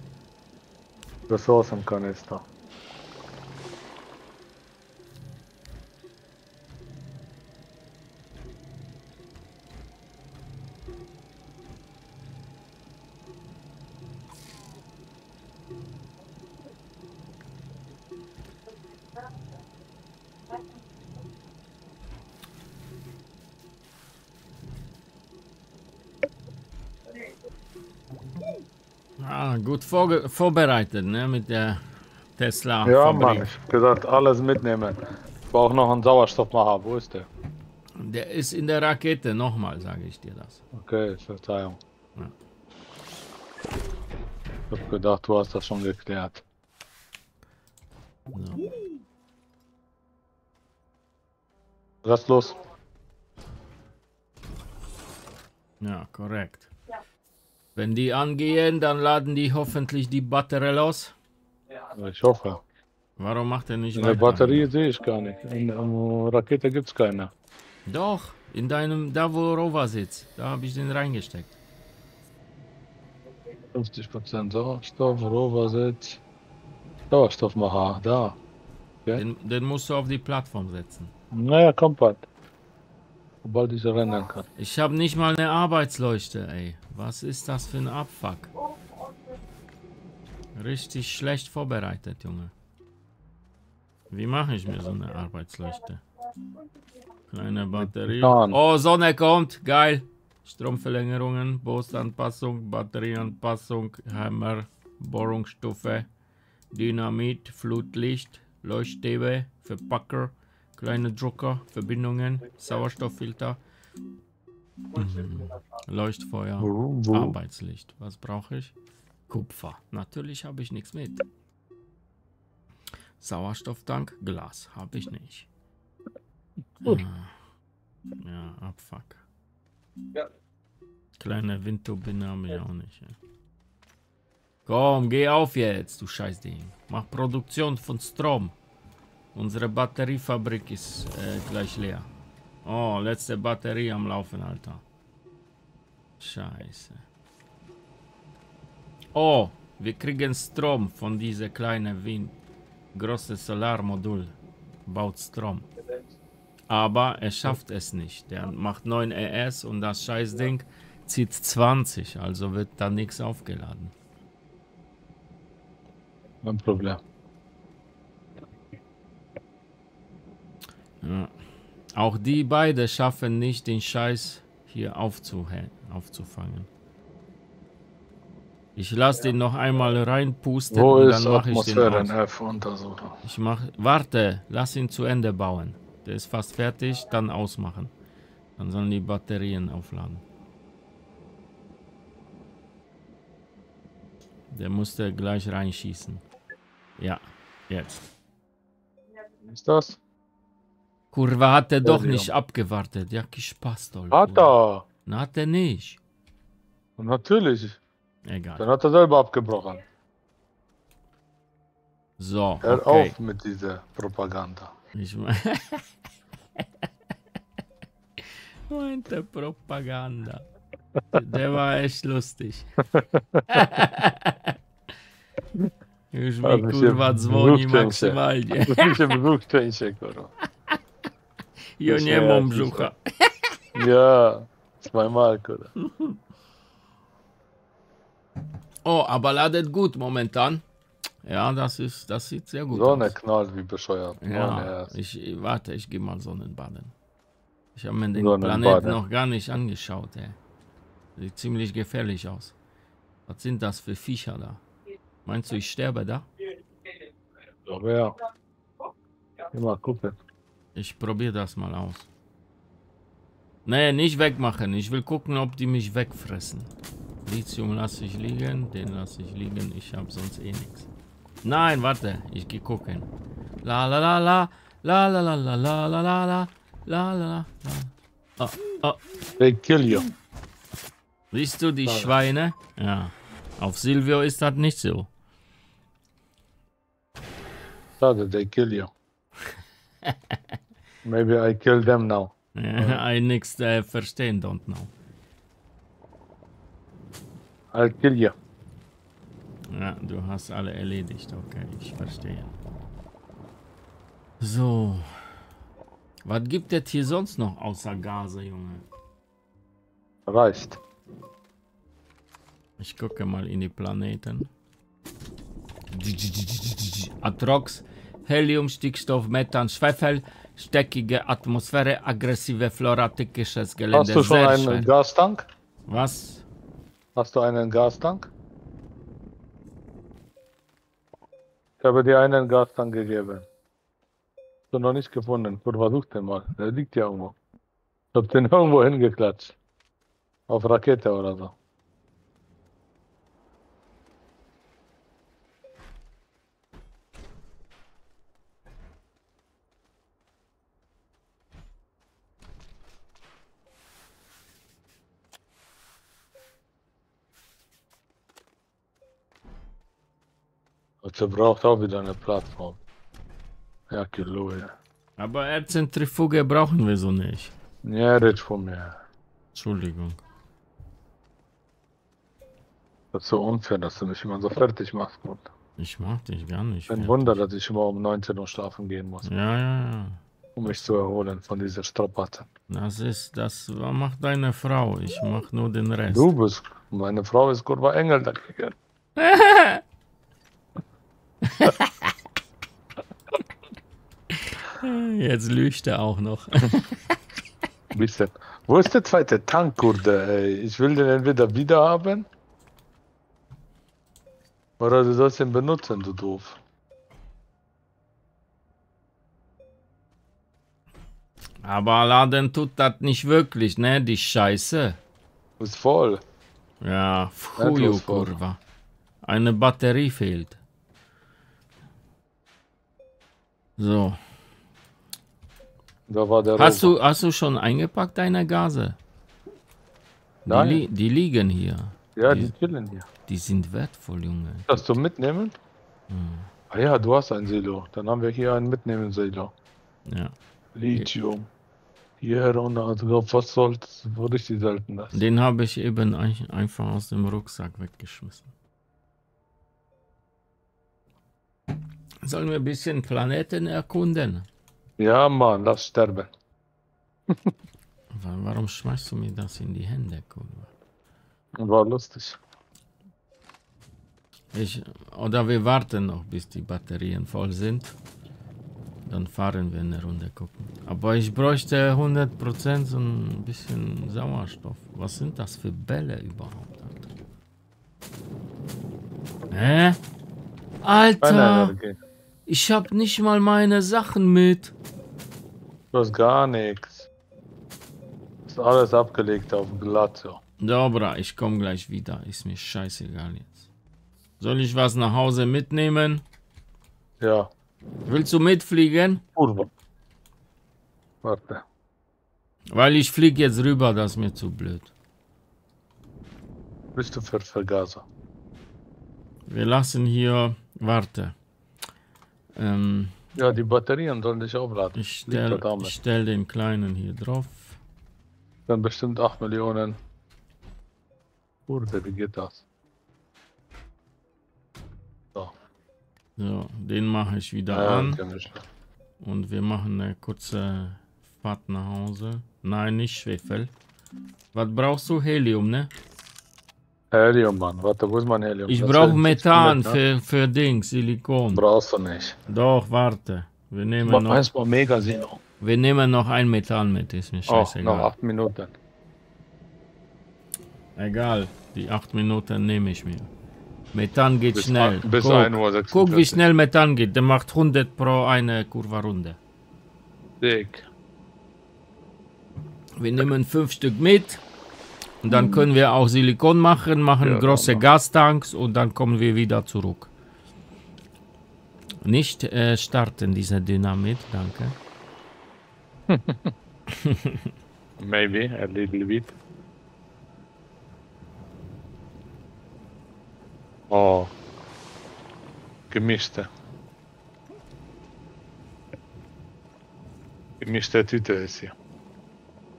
Ressourcenkanister. Gut vorge- vorbereitet, ne? Mit der Tesla. Ja, Fabrik. Mann, ich hab gesagt, alles mitnehmen. Ich brauche noch einen Sauerstoffmacher. Wo ist der? Der ist in der Rakete, nochmal sage ich dir das. Okay, Verzeihung. Ja. Ich hab gedacht, du hast das schon geklärt. So. Restlos. Ja, korrekt. Wenn die angehen, dann laden die hoffentlich die Batterie los. Ich hoffe. Warum macht er nicht In der weiter? Batterie sehe ich gar nicht. In der Rakete gibt's keine. Doch, in deinem, da wo Rover sitzt, da habe ich den reingesteckt. 50% Sauerstoff, Roversitz. Sauerstoffmacher, da. Den, den musst du auf die Plattform setzen. Naja, kommt bald. Sobald ich rennen kann. Ich habe nicht mal eine Arbeitsleuchte, ey. Was ist das für ein Abfuck? Richtig schlecht vorbereitet, Junge. Wie mache ich mir so eine Arbeitsleuchte? Kleine Batterie. Oh, Sonne kommt. Geil. Stromverlängerungen, Bostanpassung, Batterieanpassung, Hammer, Bohrungsstufe, Dynamit, Flutlicht, Leuchtstäbe, Verpacker, kleine Drucker, Verbindungen, Sauerstofffilter, mhm. Leuchtfeuer, Wo, wo? Arbeitslicht. Was brauche ich? Kupfer. Natürlich habe ich nichts mit. Sauerstofftank, Glas. Habe ich nicht. Gut. Ah. Ja, abfuck. Kleine Windturbine haben wir auch nicht. Ja. Komm, geh auf jetzt, du Scheißding. Mach Produktion von Strom. Unsere Batteriefabrik ist äh, gleich leer. Oh, letzte Batterie am Laufen, Alter. Scheiße. Oh, wir kriegen Strom von dieser kleinen Wind. Große Solarmodul. Baut Strom. Aber er schafft es nicht. Der macht 9 ES und das Scheißding zieht 20. Also wird da nichts aufgeladen. Kein Problem. Ja. Auch die beide schaffen nicht, den Scheiß hier aufzufangen. Ich lasse den noch einmal reinpusten Wo und dann mache ich den aus. F untersuchen? Ich mach, warte, lass ihn zu Ende bauen. Der ist fast fertig, dann ausmachen. Dann sollen die Batterien aufladen. Der musste gleich reinschießen. Ja, jetzt. Ist das? Kurva hat er doch nicht ja. abgewartet. Jaki Spastol. Hat er. Na, hat er nicht. Natürlich. Egal. Dann hat er selber abgebrochen. So, Hör okay. auf mit dieser Propaganda. Ich mein... Meinte Propaganda. Der war echt lustig. Już mi kurwa dzwoni maksymalnie. Mi się brzuch trzęsie, kurwa. Ja nie mam brzucha. Ja, zweimal, kurwa. Oh, aber ladet gut momentan. Ja, das ist, das sieht sehr gut Sonne aus. knallt wie bescheuert. Ja, ich warte, ich gehe mal Sonnenbaden. Ich habe mir den. Planeten noch gar nicht angeschaut, ey. Sieht ziemlich gefährlich aus. Was sind das für Viecher da? Meinst du, ich sterbe da? Aber ja. Mal gucken. Ich probiere das mal aus. Nee, nicht wegmachen. Ich will gucken, ob die mich wegfressen. Lithium lasse ich liegen. Den lasse ich liegen. Ich habe sonst eh nichts. Nein, warte. Ich gehe gucken. La la la la. La la la la la la la la. La la la. Oh, oh. They. Siehst du die Sorry. Schweine? Ja. Auf Silvio ist das nicht so. Schade, they kill you. Maybe I kill them now. I nichts äh, verstehen, don't know. I'll kill you. Ja, du hast alle erledigt. Okay, ich verstehe. So. Was gibt es hier sonst noch außer Gase, Junge? Reicht. Ich gucke mal in die Planeten. Atrox, helium, Stickstoff, Methan, Schwefel, steckige Atmosphäre, aggressive Flora, tückisches Gelände. Hast du schon einen schwer. Gastank? Was? Hast du einen Gastank? Ich habe dir einen Gastank gegeben. Hast du noch nicht gefunden. Versuch den mal. Der liegt ja irgendwo. Ich hab den irgendwo hingeklatscht. Auf Rakete oder so. Und der braucht auch wieder eine Plattform. Ja, Kiloe. Aber Erdzentrifuge brauchen wir so nicht. Ja, red von mir. Entschuldigung. Das ist so unfair, dass du mich immer so fertig machst. Gut. Ich mag dich gar nicht. Ein fertig. Wunder, dass ich immer um 19 Uhr schlafen gehen muss, Ja, ja, ja. um mich zu erholen von dieser Strapaze. Das ist, das macht deine Frau. Ich mach nur den Rest. Du bist, meine Frau ist Kurva Engel dagegen. Jetzt lügt er auch noch. Bisschen. Wo ist der zweite Tank, Kurde? Ey? Ich will den entweder wieder haben. Oder du sollst ihn benutzen, du doof. Aber laden tut das nicht wirklich, ne? Die Scheiße. Ist voll. Ja, voll. kurwa. Eine Batterie fehlt. So. Da war der Hast Rover. du, hast du schon eingepackt deine Gase? Die, Nein. li die liegen hier. Ja, die- die chillen hier. Die sind wertvoll, Junge. Das du mitnehmen? Hm. Ah ja, du hast ein Silo. Dann haben wir hier ein mitnehmen Silo. Ja. Lithium. Hier und also was soll's, wo richtig selten das. Den habe ich eben ein einfach aus dem Rucksack weggeschmissen. Sollen wir ein bisschen Planeten erkunden? Ja, Mann, lass sterben. Wa- Warum schmeißt du mir das in die Hände, Kurva? Und war lustig. Ich, oder wir warten noch, bis die Batterien voll sind. Dann fahren wir eine Runde gucken. Aber ich bräuchte 100% so ein bisschen Sauerstoff. Was sind das für Bälle überhaupt? Alter? Hä? Alter, ich hab nicht mal meine Sachen mit. Du hast gar nichts. Ist alles abgelegt auf glatt so. Dobra, ich komm gleich wieder. Ist mir scheißegal jetzt. Soll ich was nach Hause mitnehmen? Ja, Willst du mitfliegen? Kurva. Warte. Weil ich flieg jetzt rüber, das ist mir zu blöd. Bist du für Vergaser? Wir lassen hier. Warte. Ähm, Ja, die Batterien sollen dich aufladen. ich Liegt da stell, den kleinen hier drauf. Dann bestimmt 8 Millionen. Kurde, wie geht das? So. So, den mache ich wieder Ja, an. ich. Und wir machen eine kurze Fahrt nach Hause. Nein, nicht Schwefel. Was brauchst du? Helium, ne? Helium, Mann. Warte, wo ist mein Helium? Ich brauche Methan ne? für, für Dings, Silikon. Brauchst du nicht. Doch, warte. Wir nehmen noch, erstmal mega Sino. wir nehmen noch ein Methan mit, ist mir Oh, noch scheißegal. 8 Minuten. Egal, die acht Minuten nehme ich mir. Methan geht Bis, schnell. bis Guck, 1 Uhr 46. guck, wie schnell Methan geht. Der macht 100 pro eine Kurva-Runde. Dick. Wir nehmen fünf Stück mit. Und dann können wir auch Silikon machen, machen Ja, große. Gastanks und dann kommen wir wieder zurück. Nicht äh, starten, diese Dynamit, danke. Maybe, a little bit. Oh. Gemischte. Gemischte Tüte ist hier.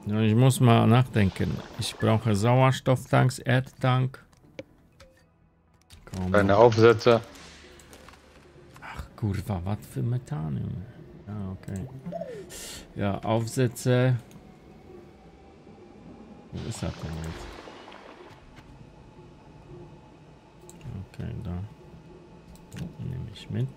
Ich muss mal nachdenken. Ich brauche Sauerstofftanks, Erdtank. Komm, Deine Aufsätze. Kurva, was für Methan. Ja, okay. Ja, Aufsätze. Wo ist das denn jetzt? Okay, da. Nehme ich mit.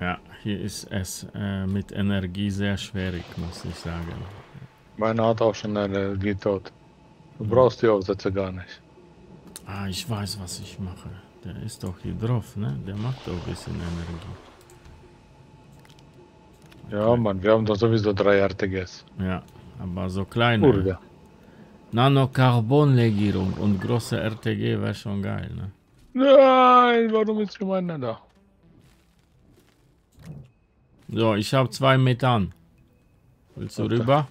Ja, hier ist es äh, mit Energie sehr schwierig, muss ich sagen. Meiner hat auch schon Energie tot. Du brauchst die Aufsätze gar nicht. Ah, ich weiß, was ich mache. Der ist doch hier drauf, ne? Der macht doch ein bisschen Energie. Ja, Mann, wir haben doch sowieso drei RTGs. Ja, aber so kleine. Kurde. Nanocarbon-Legierung und große RTG wäre schon geil, ne? Nein, warum ist gemeiner da? So, ich habe zwei Methan. Willst du Okay. rüber?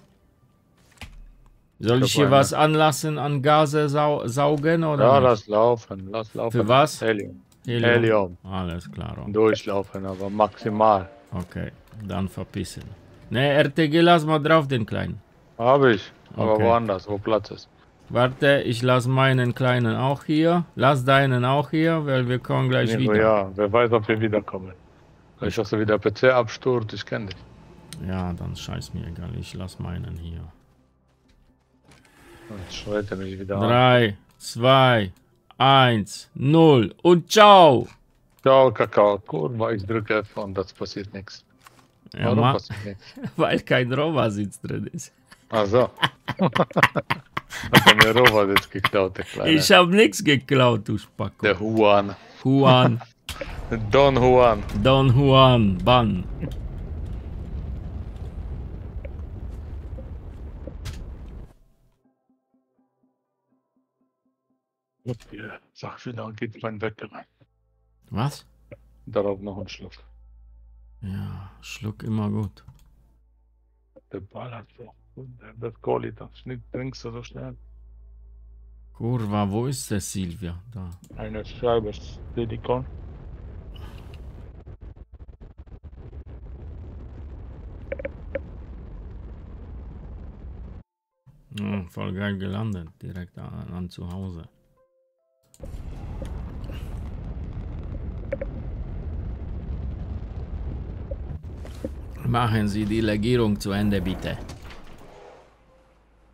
Soll Ich ich hier eine. was anlassen an Gase sau saugen oder? Ja, lass laufen, lass laufen. Für was? Helium. Helium. Helium. Alles klar. Durchlaufen, aber maximal. Okay, dann verpissen. Ne, RTG lass mal drauf, den kleinen. Hab ich, aber Okay. woanders, wo Platz ist. Warte, ich lass meinen kleinen auch hier. Lass deinen auch hier, weil wir kommen gleich Nico, wieder. ja, wer weiß, ob wir wiederkommen. Hast du wieder PC abstürzt, ich kenne dich. Ja, dann scheiß mir egal, ich lass meinen hier. Jetzt schreit er mich wieder an. 3, 2, 1, 0 und ciao! Ciao, Kakao. Kurwa, ich drücke F und das passiert nichts. Ja, Warum ma, passiert nichts? weil kein Rover-Sitz drin ist. Ach so. Hat er mir Rover jetzt geklaut, der Kleine. Ich hab nix geklaut, du Spacko. Der Juan. Juan, Don Juan. Don Juan, Ban. Ja, Sag, wie lange geht mein Wecker? Was? Darauf noch ein Schluck. Ja, Schluck immer gut. Der ballert so. Und der- Das Kohli, das Schnitt trinkst du so schnell. Kurwa, wo ist der Silvia? Da. Eine Scheibe Silikon. Ja, voll geil gelandet, direkt an, an zu Hause. Machen Sie die Legierung zu Ende, bitte.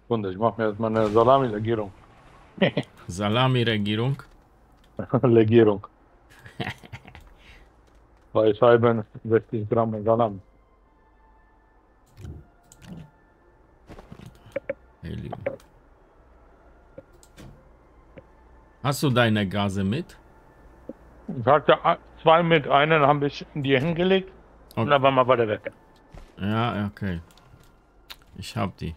Kunde, ich mach mir jetzt meine Salami-Legierung. Salami-Regierung. Legierung. Zwei Scheiben, 60 Gramm Salami. Helium. Hast du deine Gase mit? Ich hatte zwei mit, einen habe ich in die hingelegt und Okay. dann war mal beide weg. Ja, okay. Ich hab die.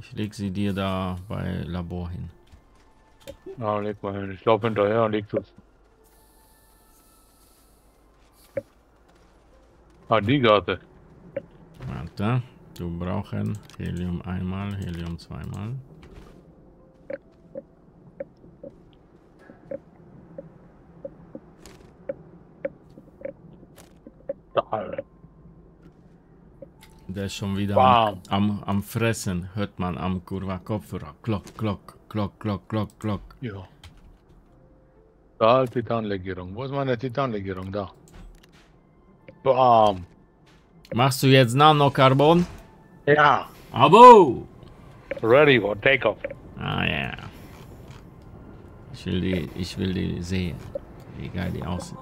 Ich leg sie dir da bei Labor hin. Na, leg mal hin. Ich laufe hinterher und leg es. Ah, die Garte. Warte, du brauchen Helium einmal, Helium zweimal. Da. Der ist schon wieder am, Bam. am, am Fressen, hört man am Kurva Kopfhörer. Glock, glock, glock, glock, glock, glock. Ja. Da, Titanlegierung. Wo ist meine Titanlegierung? Da. Bam. Machst du jetzt Nanocarbon? Ja. Abo! Ready for takeoff. Ah ja. Ich will die, ich will die sehen, wie geil die aussieht.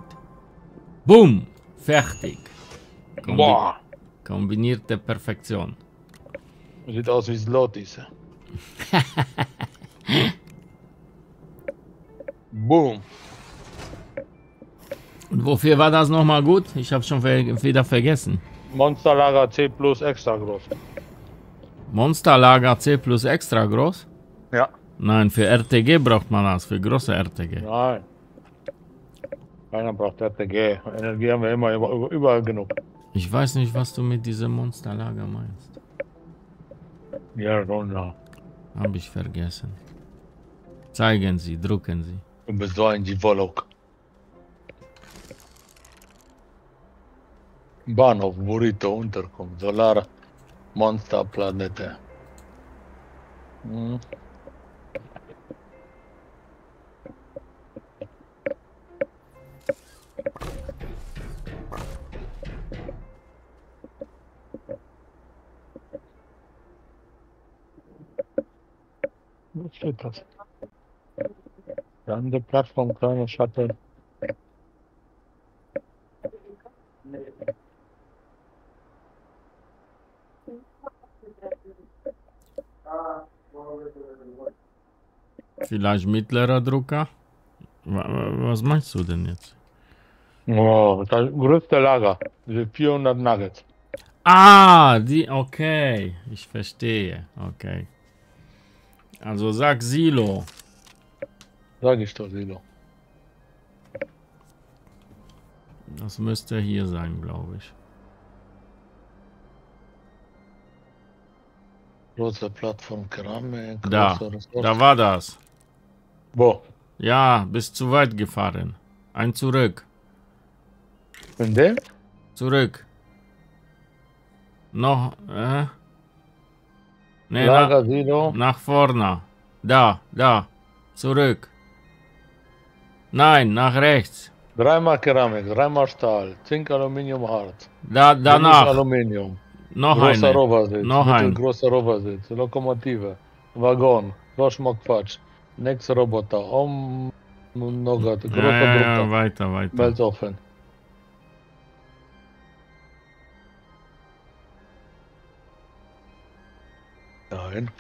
Boom! Fertig. Kombi Boah. Kombinierte Perfektion. Sieht aus wie Slotis. Boom. Und wofür war das nochmal gut? Ich habe schon wieder vergessen. Monsterlager C plus extra groß. Monsterlager C plus extra groß? Ja. Nein, für RTG braucht man das, für große RTG. Nein. Keiner braucht RTG. Energie haben wir immer über- überall genug. Ich weiß nicht, was du mit diesem Monsterlager meinst. Ja, genau. Habe ich vergessen. Zeigen Sie, drucken Sie. Du bist so ein. Bahnhof Burrito Unterkunft. Solar Monster Planete. Hm. Mm. Wo steht das? Grande Plattform, kleine Shuttle. Vielleicht mittlerer Drucker? Wa- wa- Was meinst du denn jetzt? Oh, das größte Lager. Diese 400 Nuggets. Ah, die, okay. Ich verstehe. Okay. Also sag Silo. Sag ich doch, Silo. Das müsste hier sein, glaube ich. Große Plattform Keramik. Da. Da war das. Wo? Ja, bist zu weit gefahren. Ein zurück. In dem? Zurück. Noch, äh? Nee, Lager, Silo. nach vorne. Da, da. Zurück. Nein, nach rechts. Dreimal Keramik, dreimal Stahl, Zink, Aluminium, Harz. Da, danach. Aluminium. Noch großer eine. Rohrsitz. Noch ein. Großer Rohrsitz. Lokomotive. Waggon. Großschmuckquatsch. Next Roboter. Om. Nogat. Großer Ja, ja, ja, weiter, weiter. Melzofen. Nein.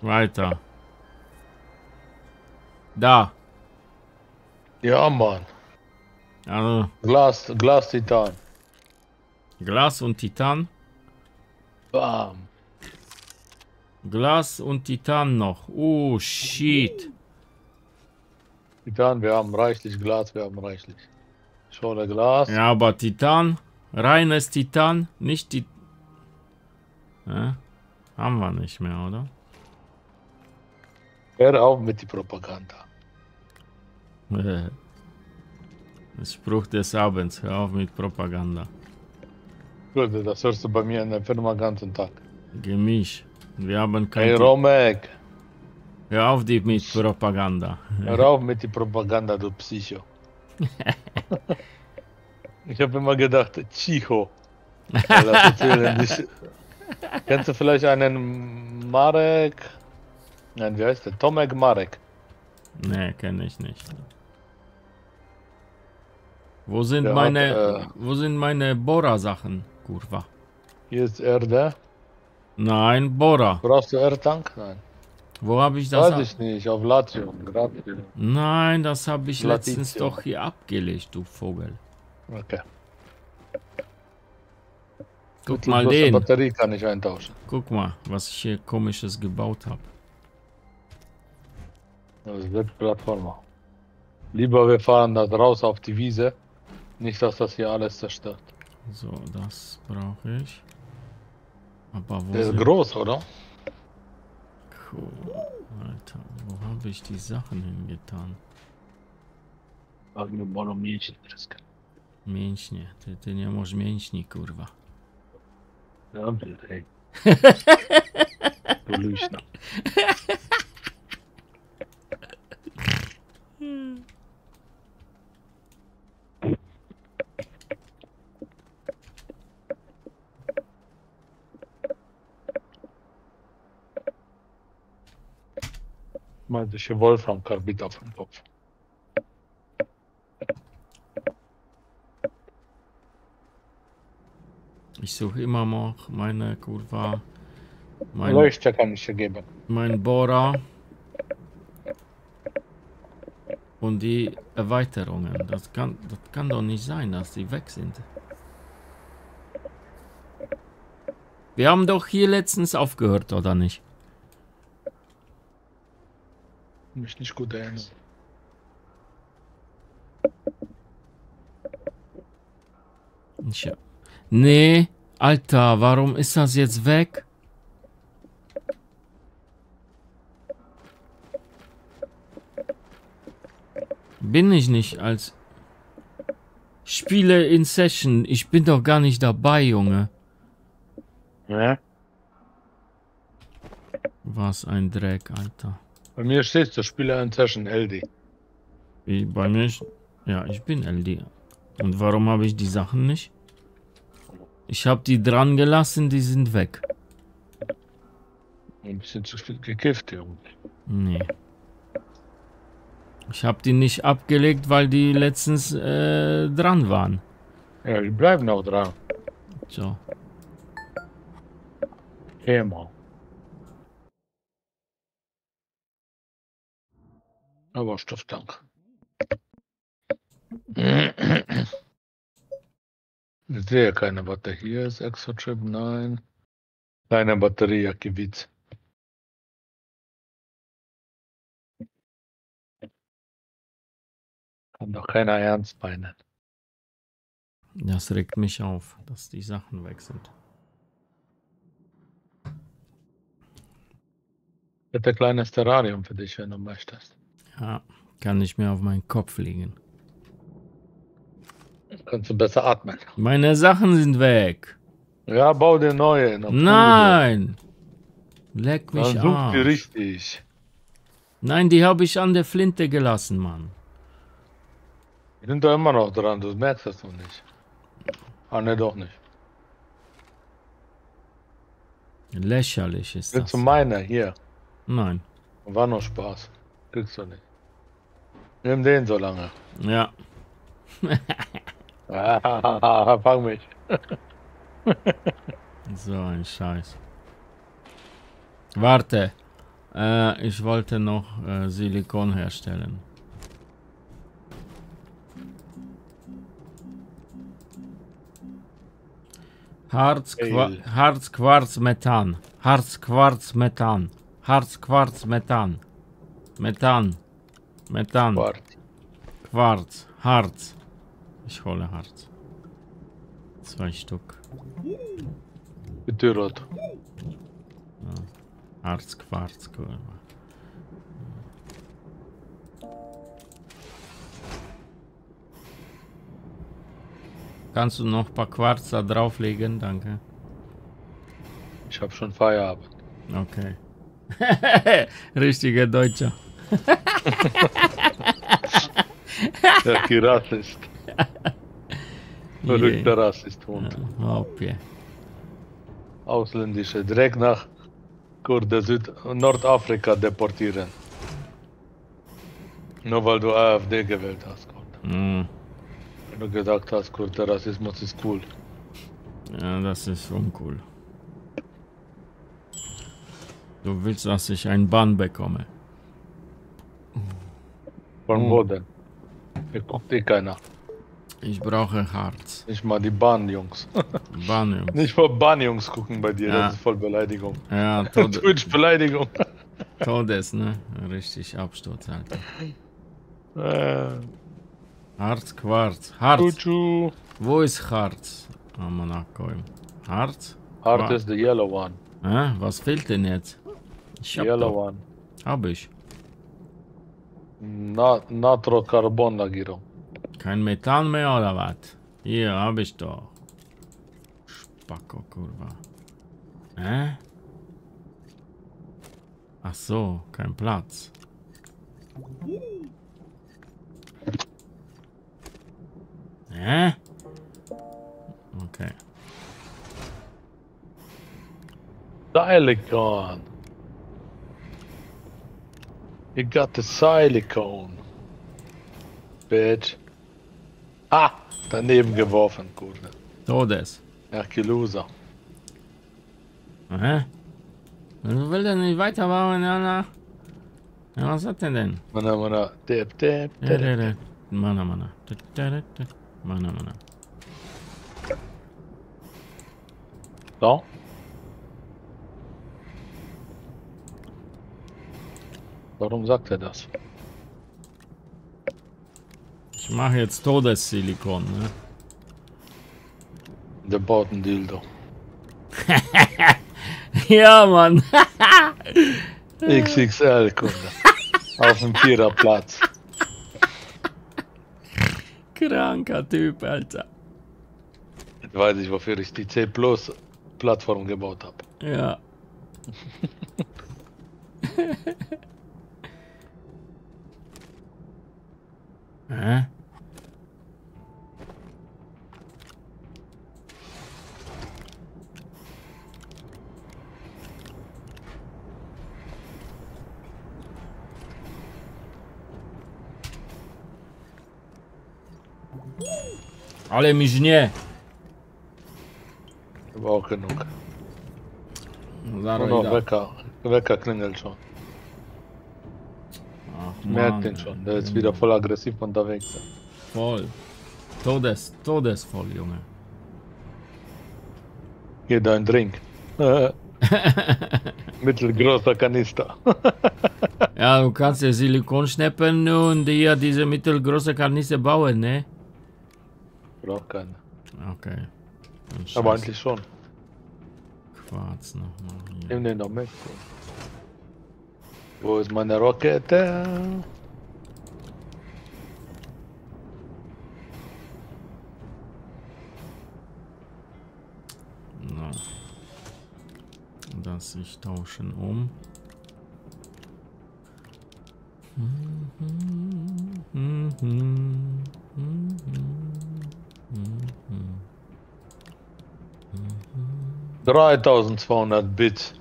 Weiter. Da. Ja, Mann. Also Glas, Glas Titan. Glas und Titan. Bam. Glas und Titan noch. Oh, shit. Titan, wir haben reichlich Glas, wir haben reichlich. Schole Glas. Ja, aber Titan, reines Titan, nicht die. Ja, haben wir nicht mehr, oder? Hör auf mit die Propaganda. Spruch des Abends, hör auf mit Propaganda. Das hörst du bei mir in der Firma den ganzen Tag. Gemisch. Wir haben Hey kein. Romek, hör auf die mit Propaganda. hör auf mit die Propaganda, du Psycho. ich habe immer gedacht, Chicho. Kennst du vielleicht einen Marek? Nein, wie heißt der? Tomek Marek. Nee, kenne ich nicht. Wo sind Der hat, meine. äh, wo sind meine Bohrer-Sachen, Kurva? Hier ist Erde. Nein, Bohrer. Brauchst du Erdtank? Nein. Wo habe ich das? Weiß ich nicht, auf Latium. Gratium. Nein, das habe ich letztens Latitium. doch hier abgelegt, du Vogel. Okay. Guck Die mal den. Batterie kann ich eintauschen. Guck mal, was ich hier komisches gebaut habe. Das wird Plattformer. Lieber wir fahren da raus auf die Wiese. Nicht, dass das hier alles zerstört. So, das brauche ich. Aber wo Der ist sind... groß, oder? Cool. Alter, wo habe ich die Sachen hingetan? Mięśnie, ty, ty nie masz mięśni, kurwa. Dobrze, ej. Du Meinte się Wolfram-Karbid auf dem Kopf. Ich suche immer noch meine Kurva, mein, kann ich dir geben. mein Bohrer und die Erweiterungen. Das kann, das kann doch nicht sein, dass die weg sind. Wir haben doch hier letztens aufgehört, oder nicht? Mich nicht gut erinnern. Ich, nee, Alter, warum ist das jetzt weg? Bin ich nicht als Spiele in Session. Ich bin doch gar nicht dabei, Junge. Ja? Was ein Dreck, Alter. Bei mir steht der Spieler in Session LD. Wie bei mir? Ja, ich bin LD. Und warum habe ich die Sachen nicht? Ich habe die dran gelassen, die sind weg. Ein bisschen zu viel gekifft, Junge. Nee. Ich habe die nicht abgelegt, weil die letztens äh, dran waren. Ja, die bleiben auch dran. So. Immer. Aber Stofftank. Ich sehe keine Batterie. Hier ist Exochip, nein. Keine Batterie, ja, Gebiet. Kann doch keiner ernst meinen. Das regt mich auf, dass die Sachen weg sind. Bitte kleines Terrarium für dich, wenn du möchtest. Ja, kann nicht mehr auf meinen Kopf liegen. Kannst du besser atmen. Meine Sachen sind weg. Ja, bau dir neue. Nein! Leck mich Dann such die aus. richtig. Nein, die habe ich an der Flinte gelassen, Mann. Die sind doch immer noch dran, du merkst das noch nicht. Ah, ne, doch nicht. Lächerlich ist Willst das. du meine? Hier. Nein. War noch Spaß. Kriegst du nicht. Nimm den so lange. Ja. Ah, fang mich. So ein Scheiß. Warte. Äh, ich wollte noch äh, Silikon herstellen. Harz, Qua. Harz, Quarz, Methan. Harz, Quarz, Methan. Harz, Quarz, Methan. Methan. Methan. Wart. Quarz. Harz. Ich hole Harz. Zwei Stück. Getürot. Harz, Quarz, kurwa. Kannst du noch ein paar Quarz da drauflegen? Danke. Ich hab schon Feierabend. Okay. Richtiger Deutscher. Der Rassist. Verrückter Rassist. Hund. Hopp, ja. Ausländische. Direkt nach Kurde Süd Nordafrika deportieren. Nur weil du AfD gewählt hast. Mm, Wenn du gesagt hast, Kurde, Rassismus ist cool. ja, das ist uncool. Du willst, dass ich einen Bann bekomme. Von wo denn? Hier guckt eh keiner. Ich brauche Harz. Nicht mal die Bahnjungs. Bann, Jungs. Nicht mal Bahnjungs gucken bei dir, Ja. das ist voll Beleidigung. Ja, Tod Twitch-Beleidigung. Todes, ne? Richtig Absturz, Alter. Äh, Harz, Quarz. Harz. Chuchu. Wo ist Harz? Ah, nachgucken. Harz? Hard Wa- is the yellow one. Hä? Was fehlt denn jetzt? Ich hab yellow doch. one. Hab ich. Na Natrocarbon-Legierung. Kein Methan mehr oder was? Hier hab ich doch. Spacko, kurwa. Hä? Ach so, kein Platz. Hä? Okay. Silicon. You got the silicone. Bitch. Ah! Daneben geworfen, Kurde. Todes. Herculoser. Hä? Du willst denn nicht weiterbauen, Jana? Ja, was hat er denn? Mana, mana. Dip, dip, dip. ja. Mana, mana. Da, da, da. Mana, mana. So. Warum sagt er das? Ich mache jetzt Todessilikon, ne? Der baut ein Dildo. ja, Mann. XXL, Kunde. Auf dem Viererplatz. Kranker Typ, Alter. Jetzt weiß ich, wofür ich die C Plus Plattform gebaut habe. Ja. Hä? Ale mich nie. Aber auch genug. Zaraz Nur noch idę. Wecker. Wecker klingelt schon. Ach Merkt den schon. Der ist wieder voll aggressiv unterwegs. Voll. Todes, todesvoll, Junge. Hier dein Drink. Mittelgroßer Kanister. Ja, du kannst ja Silikon schnappen und hier diese mittelgroße Kanister bauen, ne? Braucht keiner. Okay. Aber eigentlich schon. Quarz nochmal. Nimm den doch mit. Wo ist meine Rakete? No. Das sich tauschen um. 3200 Bits.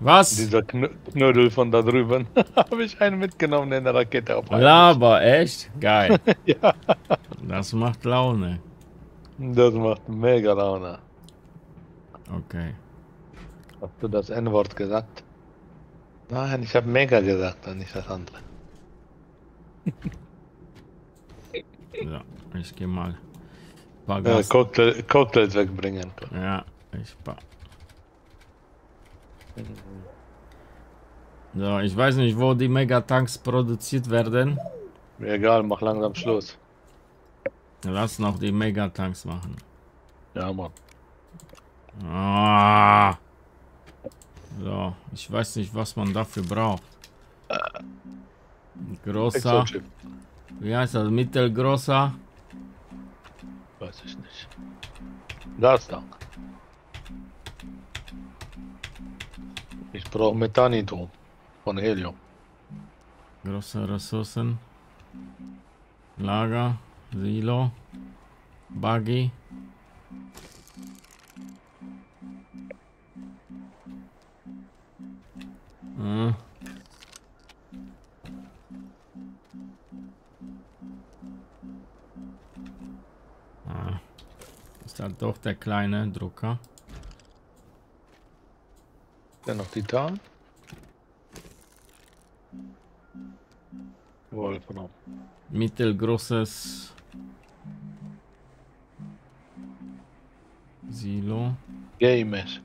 Was? Dieser Kn Knödel von da drüben. Habe ich einen mitgenommen in der Rakete auf einmal. Laber, echt? Geil. Ja. Das macht Laune. Das macht mega Laune. Okay. Hast du das N-Wort gesagt? Nein, ich habe mega gesagt und nicht das andere. So, ich gehe mal. Paar Äh, Gas. Cocktail, Cocktails wegbringen. Ja, ich pa So, ich weiß nicht, wo die Megatanks produziert werden. Egal, mach langsam Schluss. Lass noch die Megatanks machen. Ja, Mann. Ah. So, ich weiß nicht, was man dafür braucht. Großer, wie heißt das? Mittelgroßer. Weiß ich nicht. Gastank. Ich brauche Methaniton von Helium. Große Ressourcen. Lager, Silo, Buggy. Hm. Ah. Ist da doch der kleine Drucker. Ja, noch Titan. Wolfram. mittelgroßes Silo. Games.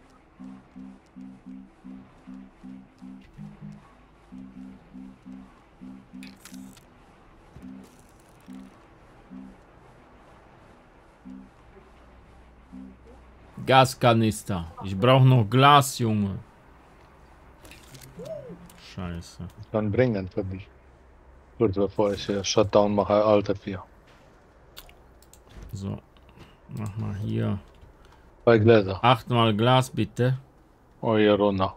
Gaskanister. Ich brauche noch Glas, Junge. Scheiße. Kann bringen für dich. Kurz bevor ich hier Shutdown mache, Alter 4. So. Mach mal hier. Zwei Gläser. Achtmal Glas bitte. Oh, hier runter.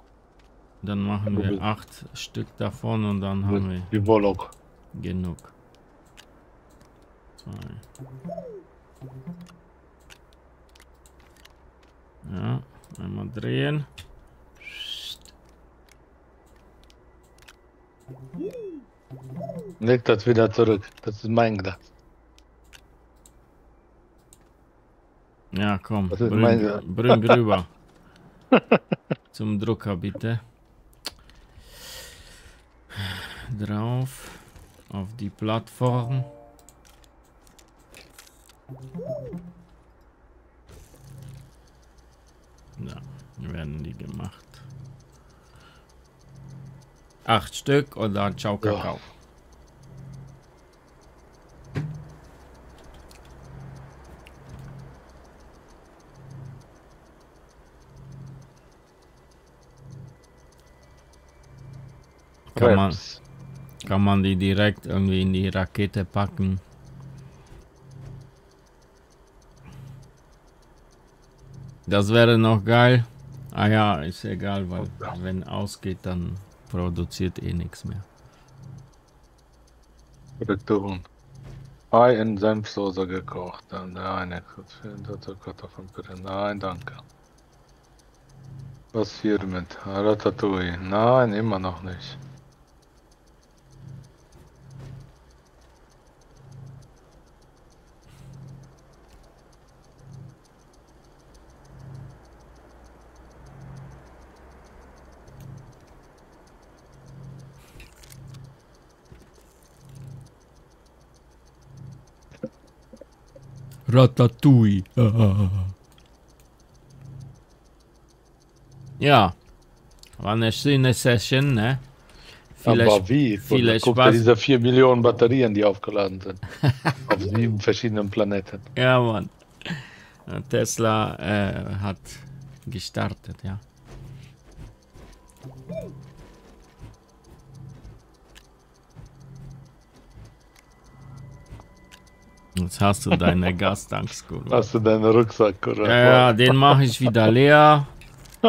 Dann machen wir bist- acht Stück davon und dann haben wir Die Wolok. genug. Zwei. Ja, einmal drehen. Leg das wieder zurück. Das ist mein Glas. Ja, komm, Das ist bring, meine- bring rüber. Zum Drucker bitte. Drauf. Auf die Plattform. Ja, werden die gemacht. Acht Stück und dann ciao Ja. Kakao. Kann man, kann man die direkt irgendwie in die Rakete packen. Das wäre noch geil. Ah ja, ist egal, weil wenn ausgeht, dann produziert eh nichts mehr. Korrekturen. Ei in Senfsoße gekocht. Dann der eine Kartoffelpüree. Nein, danke. Was hier mit Ratatouille? Nein, immer noch nicht. Ratatouille. ja, war eine schöne Session, ne? Viele, Aber wie? viele Guck dir Spaß. diese 4 Millionen Batterien, die aufgeladen sind. Auf sieben verschiedenen Planeten. Ja, Mann. Tesla äh, hat gestartet, ja. Jetzt hast du deine Gastankskugel. Hast du deinen Rucksack, oder? Ja, ja, den mache ich wieder leer.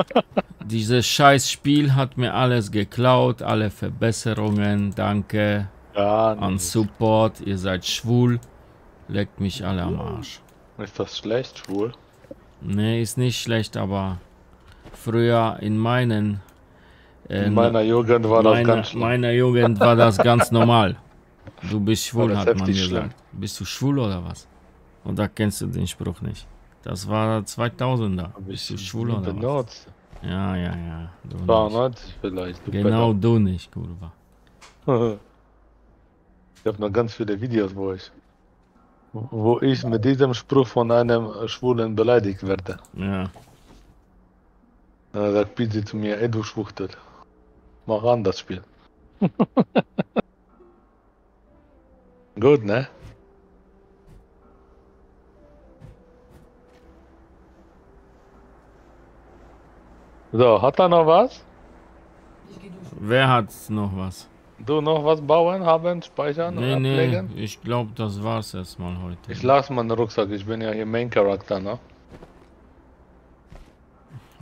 Dieses scheiß Spiel hat mir alles geklaut, alle Verbesserungen, danke an. Support, ihr seid schwul, leckt mich alle am Arsch. Ist das schlecht, schwul? Nee, ist nicht schlecht, aber früher in meinen äh, In meiner Jugend war das meiner, ganz schlimm. meiner Jugend war das ganz normal. Du bist schwul, hat man gesagt. Bist du schwul oder was? Und da kennst du den Spruch nicht. Das war 2000er. Hab Bist du schwul oder was? benutzt. Ja, ja, ja. Du nicht. 92 vielleicht. du Genau du nicht, Kurva. Ich habe noch ganz viele Videos, wo ich, wo ich mit diesem Spruch von einem Schwulen beleidigt werde. Ja. Dann sagt Pizzi zu mir, ey du Schwuchtel, mach an das Spiel. Gut, ne? So, hat er noch was? Wer hat noch was? Du noch was bauen, haben, speichern Nee, und nee, ich glaube, das war's erstmal heute. Ich lasse meinen Rucksack, ich bin ja hier Main Character, ne?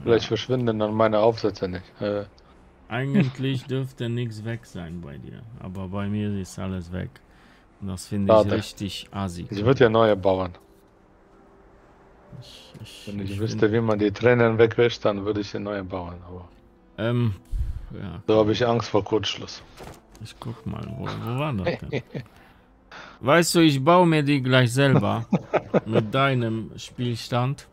Vielleicht verschwinden dann meine Aufsätze nicht. Äh, Eigentlich dürfte nichts weg sein bei dir, aber bei mir ist alles weg. Das finde ich Schade. richtig assi. ich würde ja neue bauen. Ich, ich, Wenn ich, ich wüsste, wie man die Tränen wegwäscht, dann würde ich eine neue bauen. Aber Ähm, ja, so habe ich Angst vor Kurzschluss. ich guck mal, wo, wo war das denn? Weißt du, ich baue mir die gleich selber mit deinem Spielstand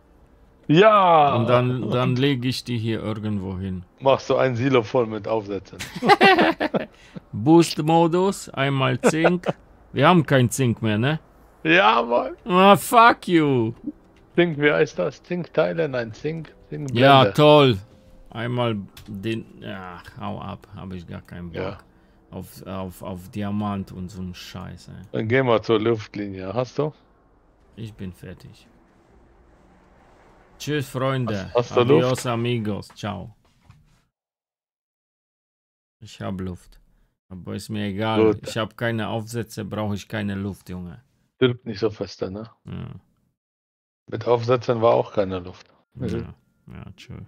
Ja! und dann, dann lege ich die hier irgendwo hin. machst du ein Silo voll mit Aufsätzen. Boost-Modus, einmal Zink. Wir haben kein Zink mehr, ne? ja, Mann! Ah, fuck you! Zink, wie heißt das? Zinkteile? Nein, Zink. Zinkblende. Ja, toll. Einmal den. Ja, hau ab. Habe ich gar keinen Bock. Ja. Auf, auf, auf Diamant und so ein Scheiß, ey. Dann gehen wir zur Luftlinie. Hast du? Ich bin fertig. Tschüss, Freunde. Hast- hast du Adios, Luft? amigos. Ciao. Ich habe Luft. Aber ist mir egal. Gut. Ich habe keine Aufsätze, brauche ich keine Luft, Junge. Stirbt nicht so feste, ne? Ja, Mit Aufsätzen war auch keine Luft. ja, ja tschüss.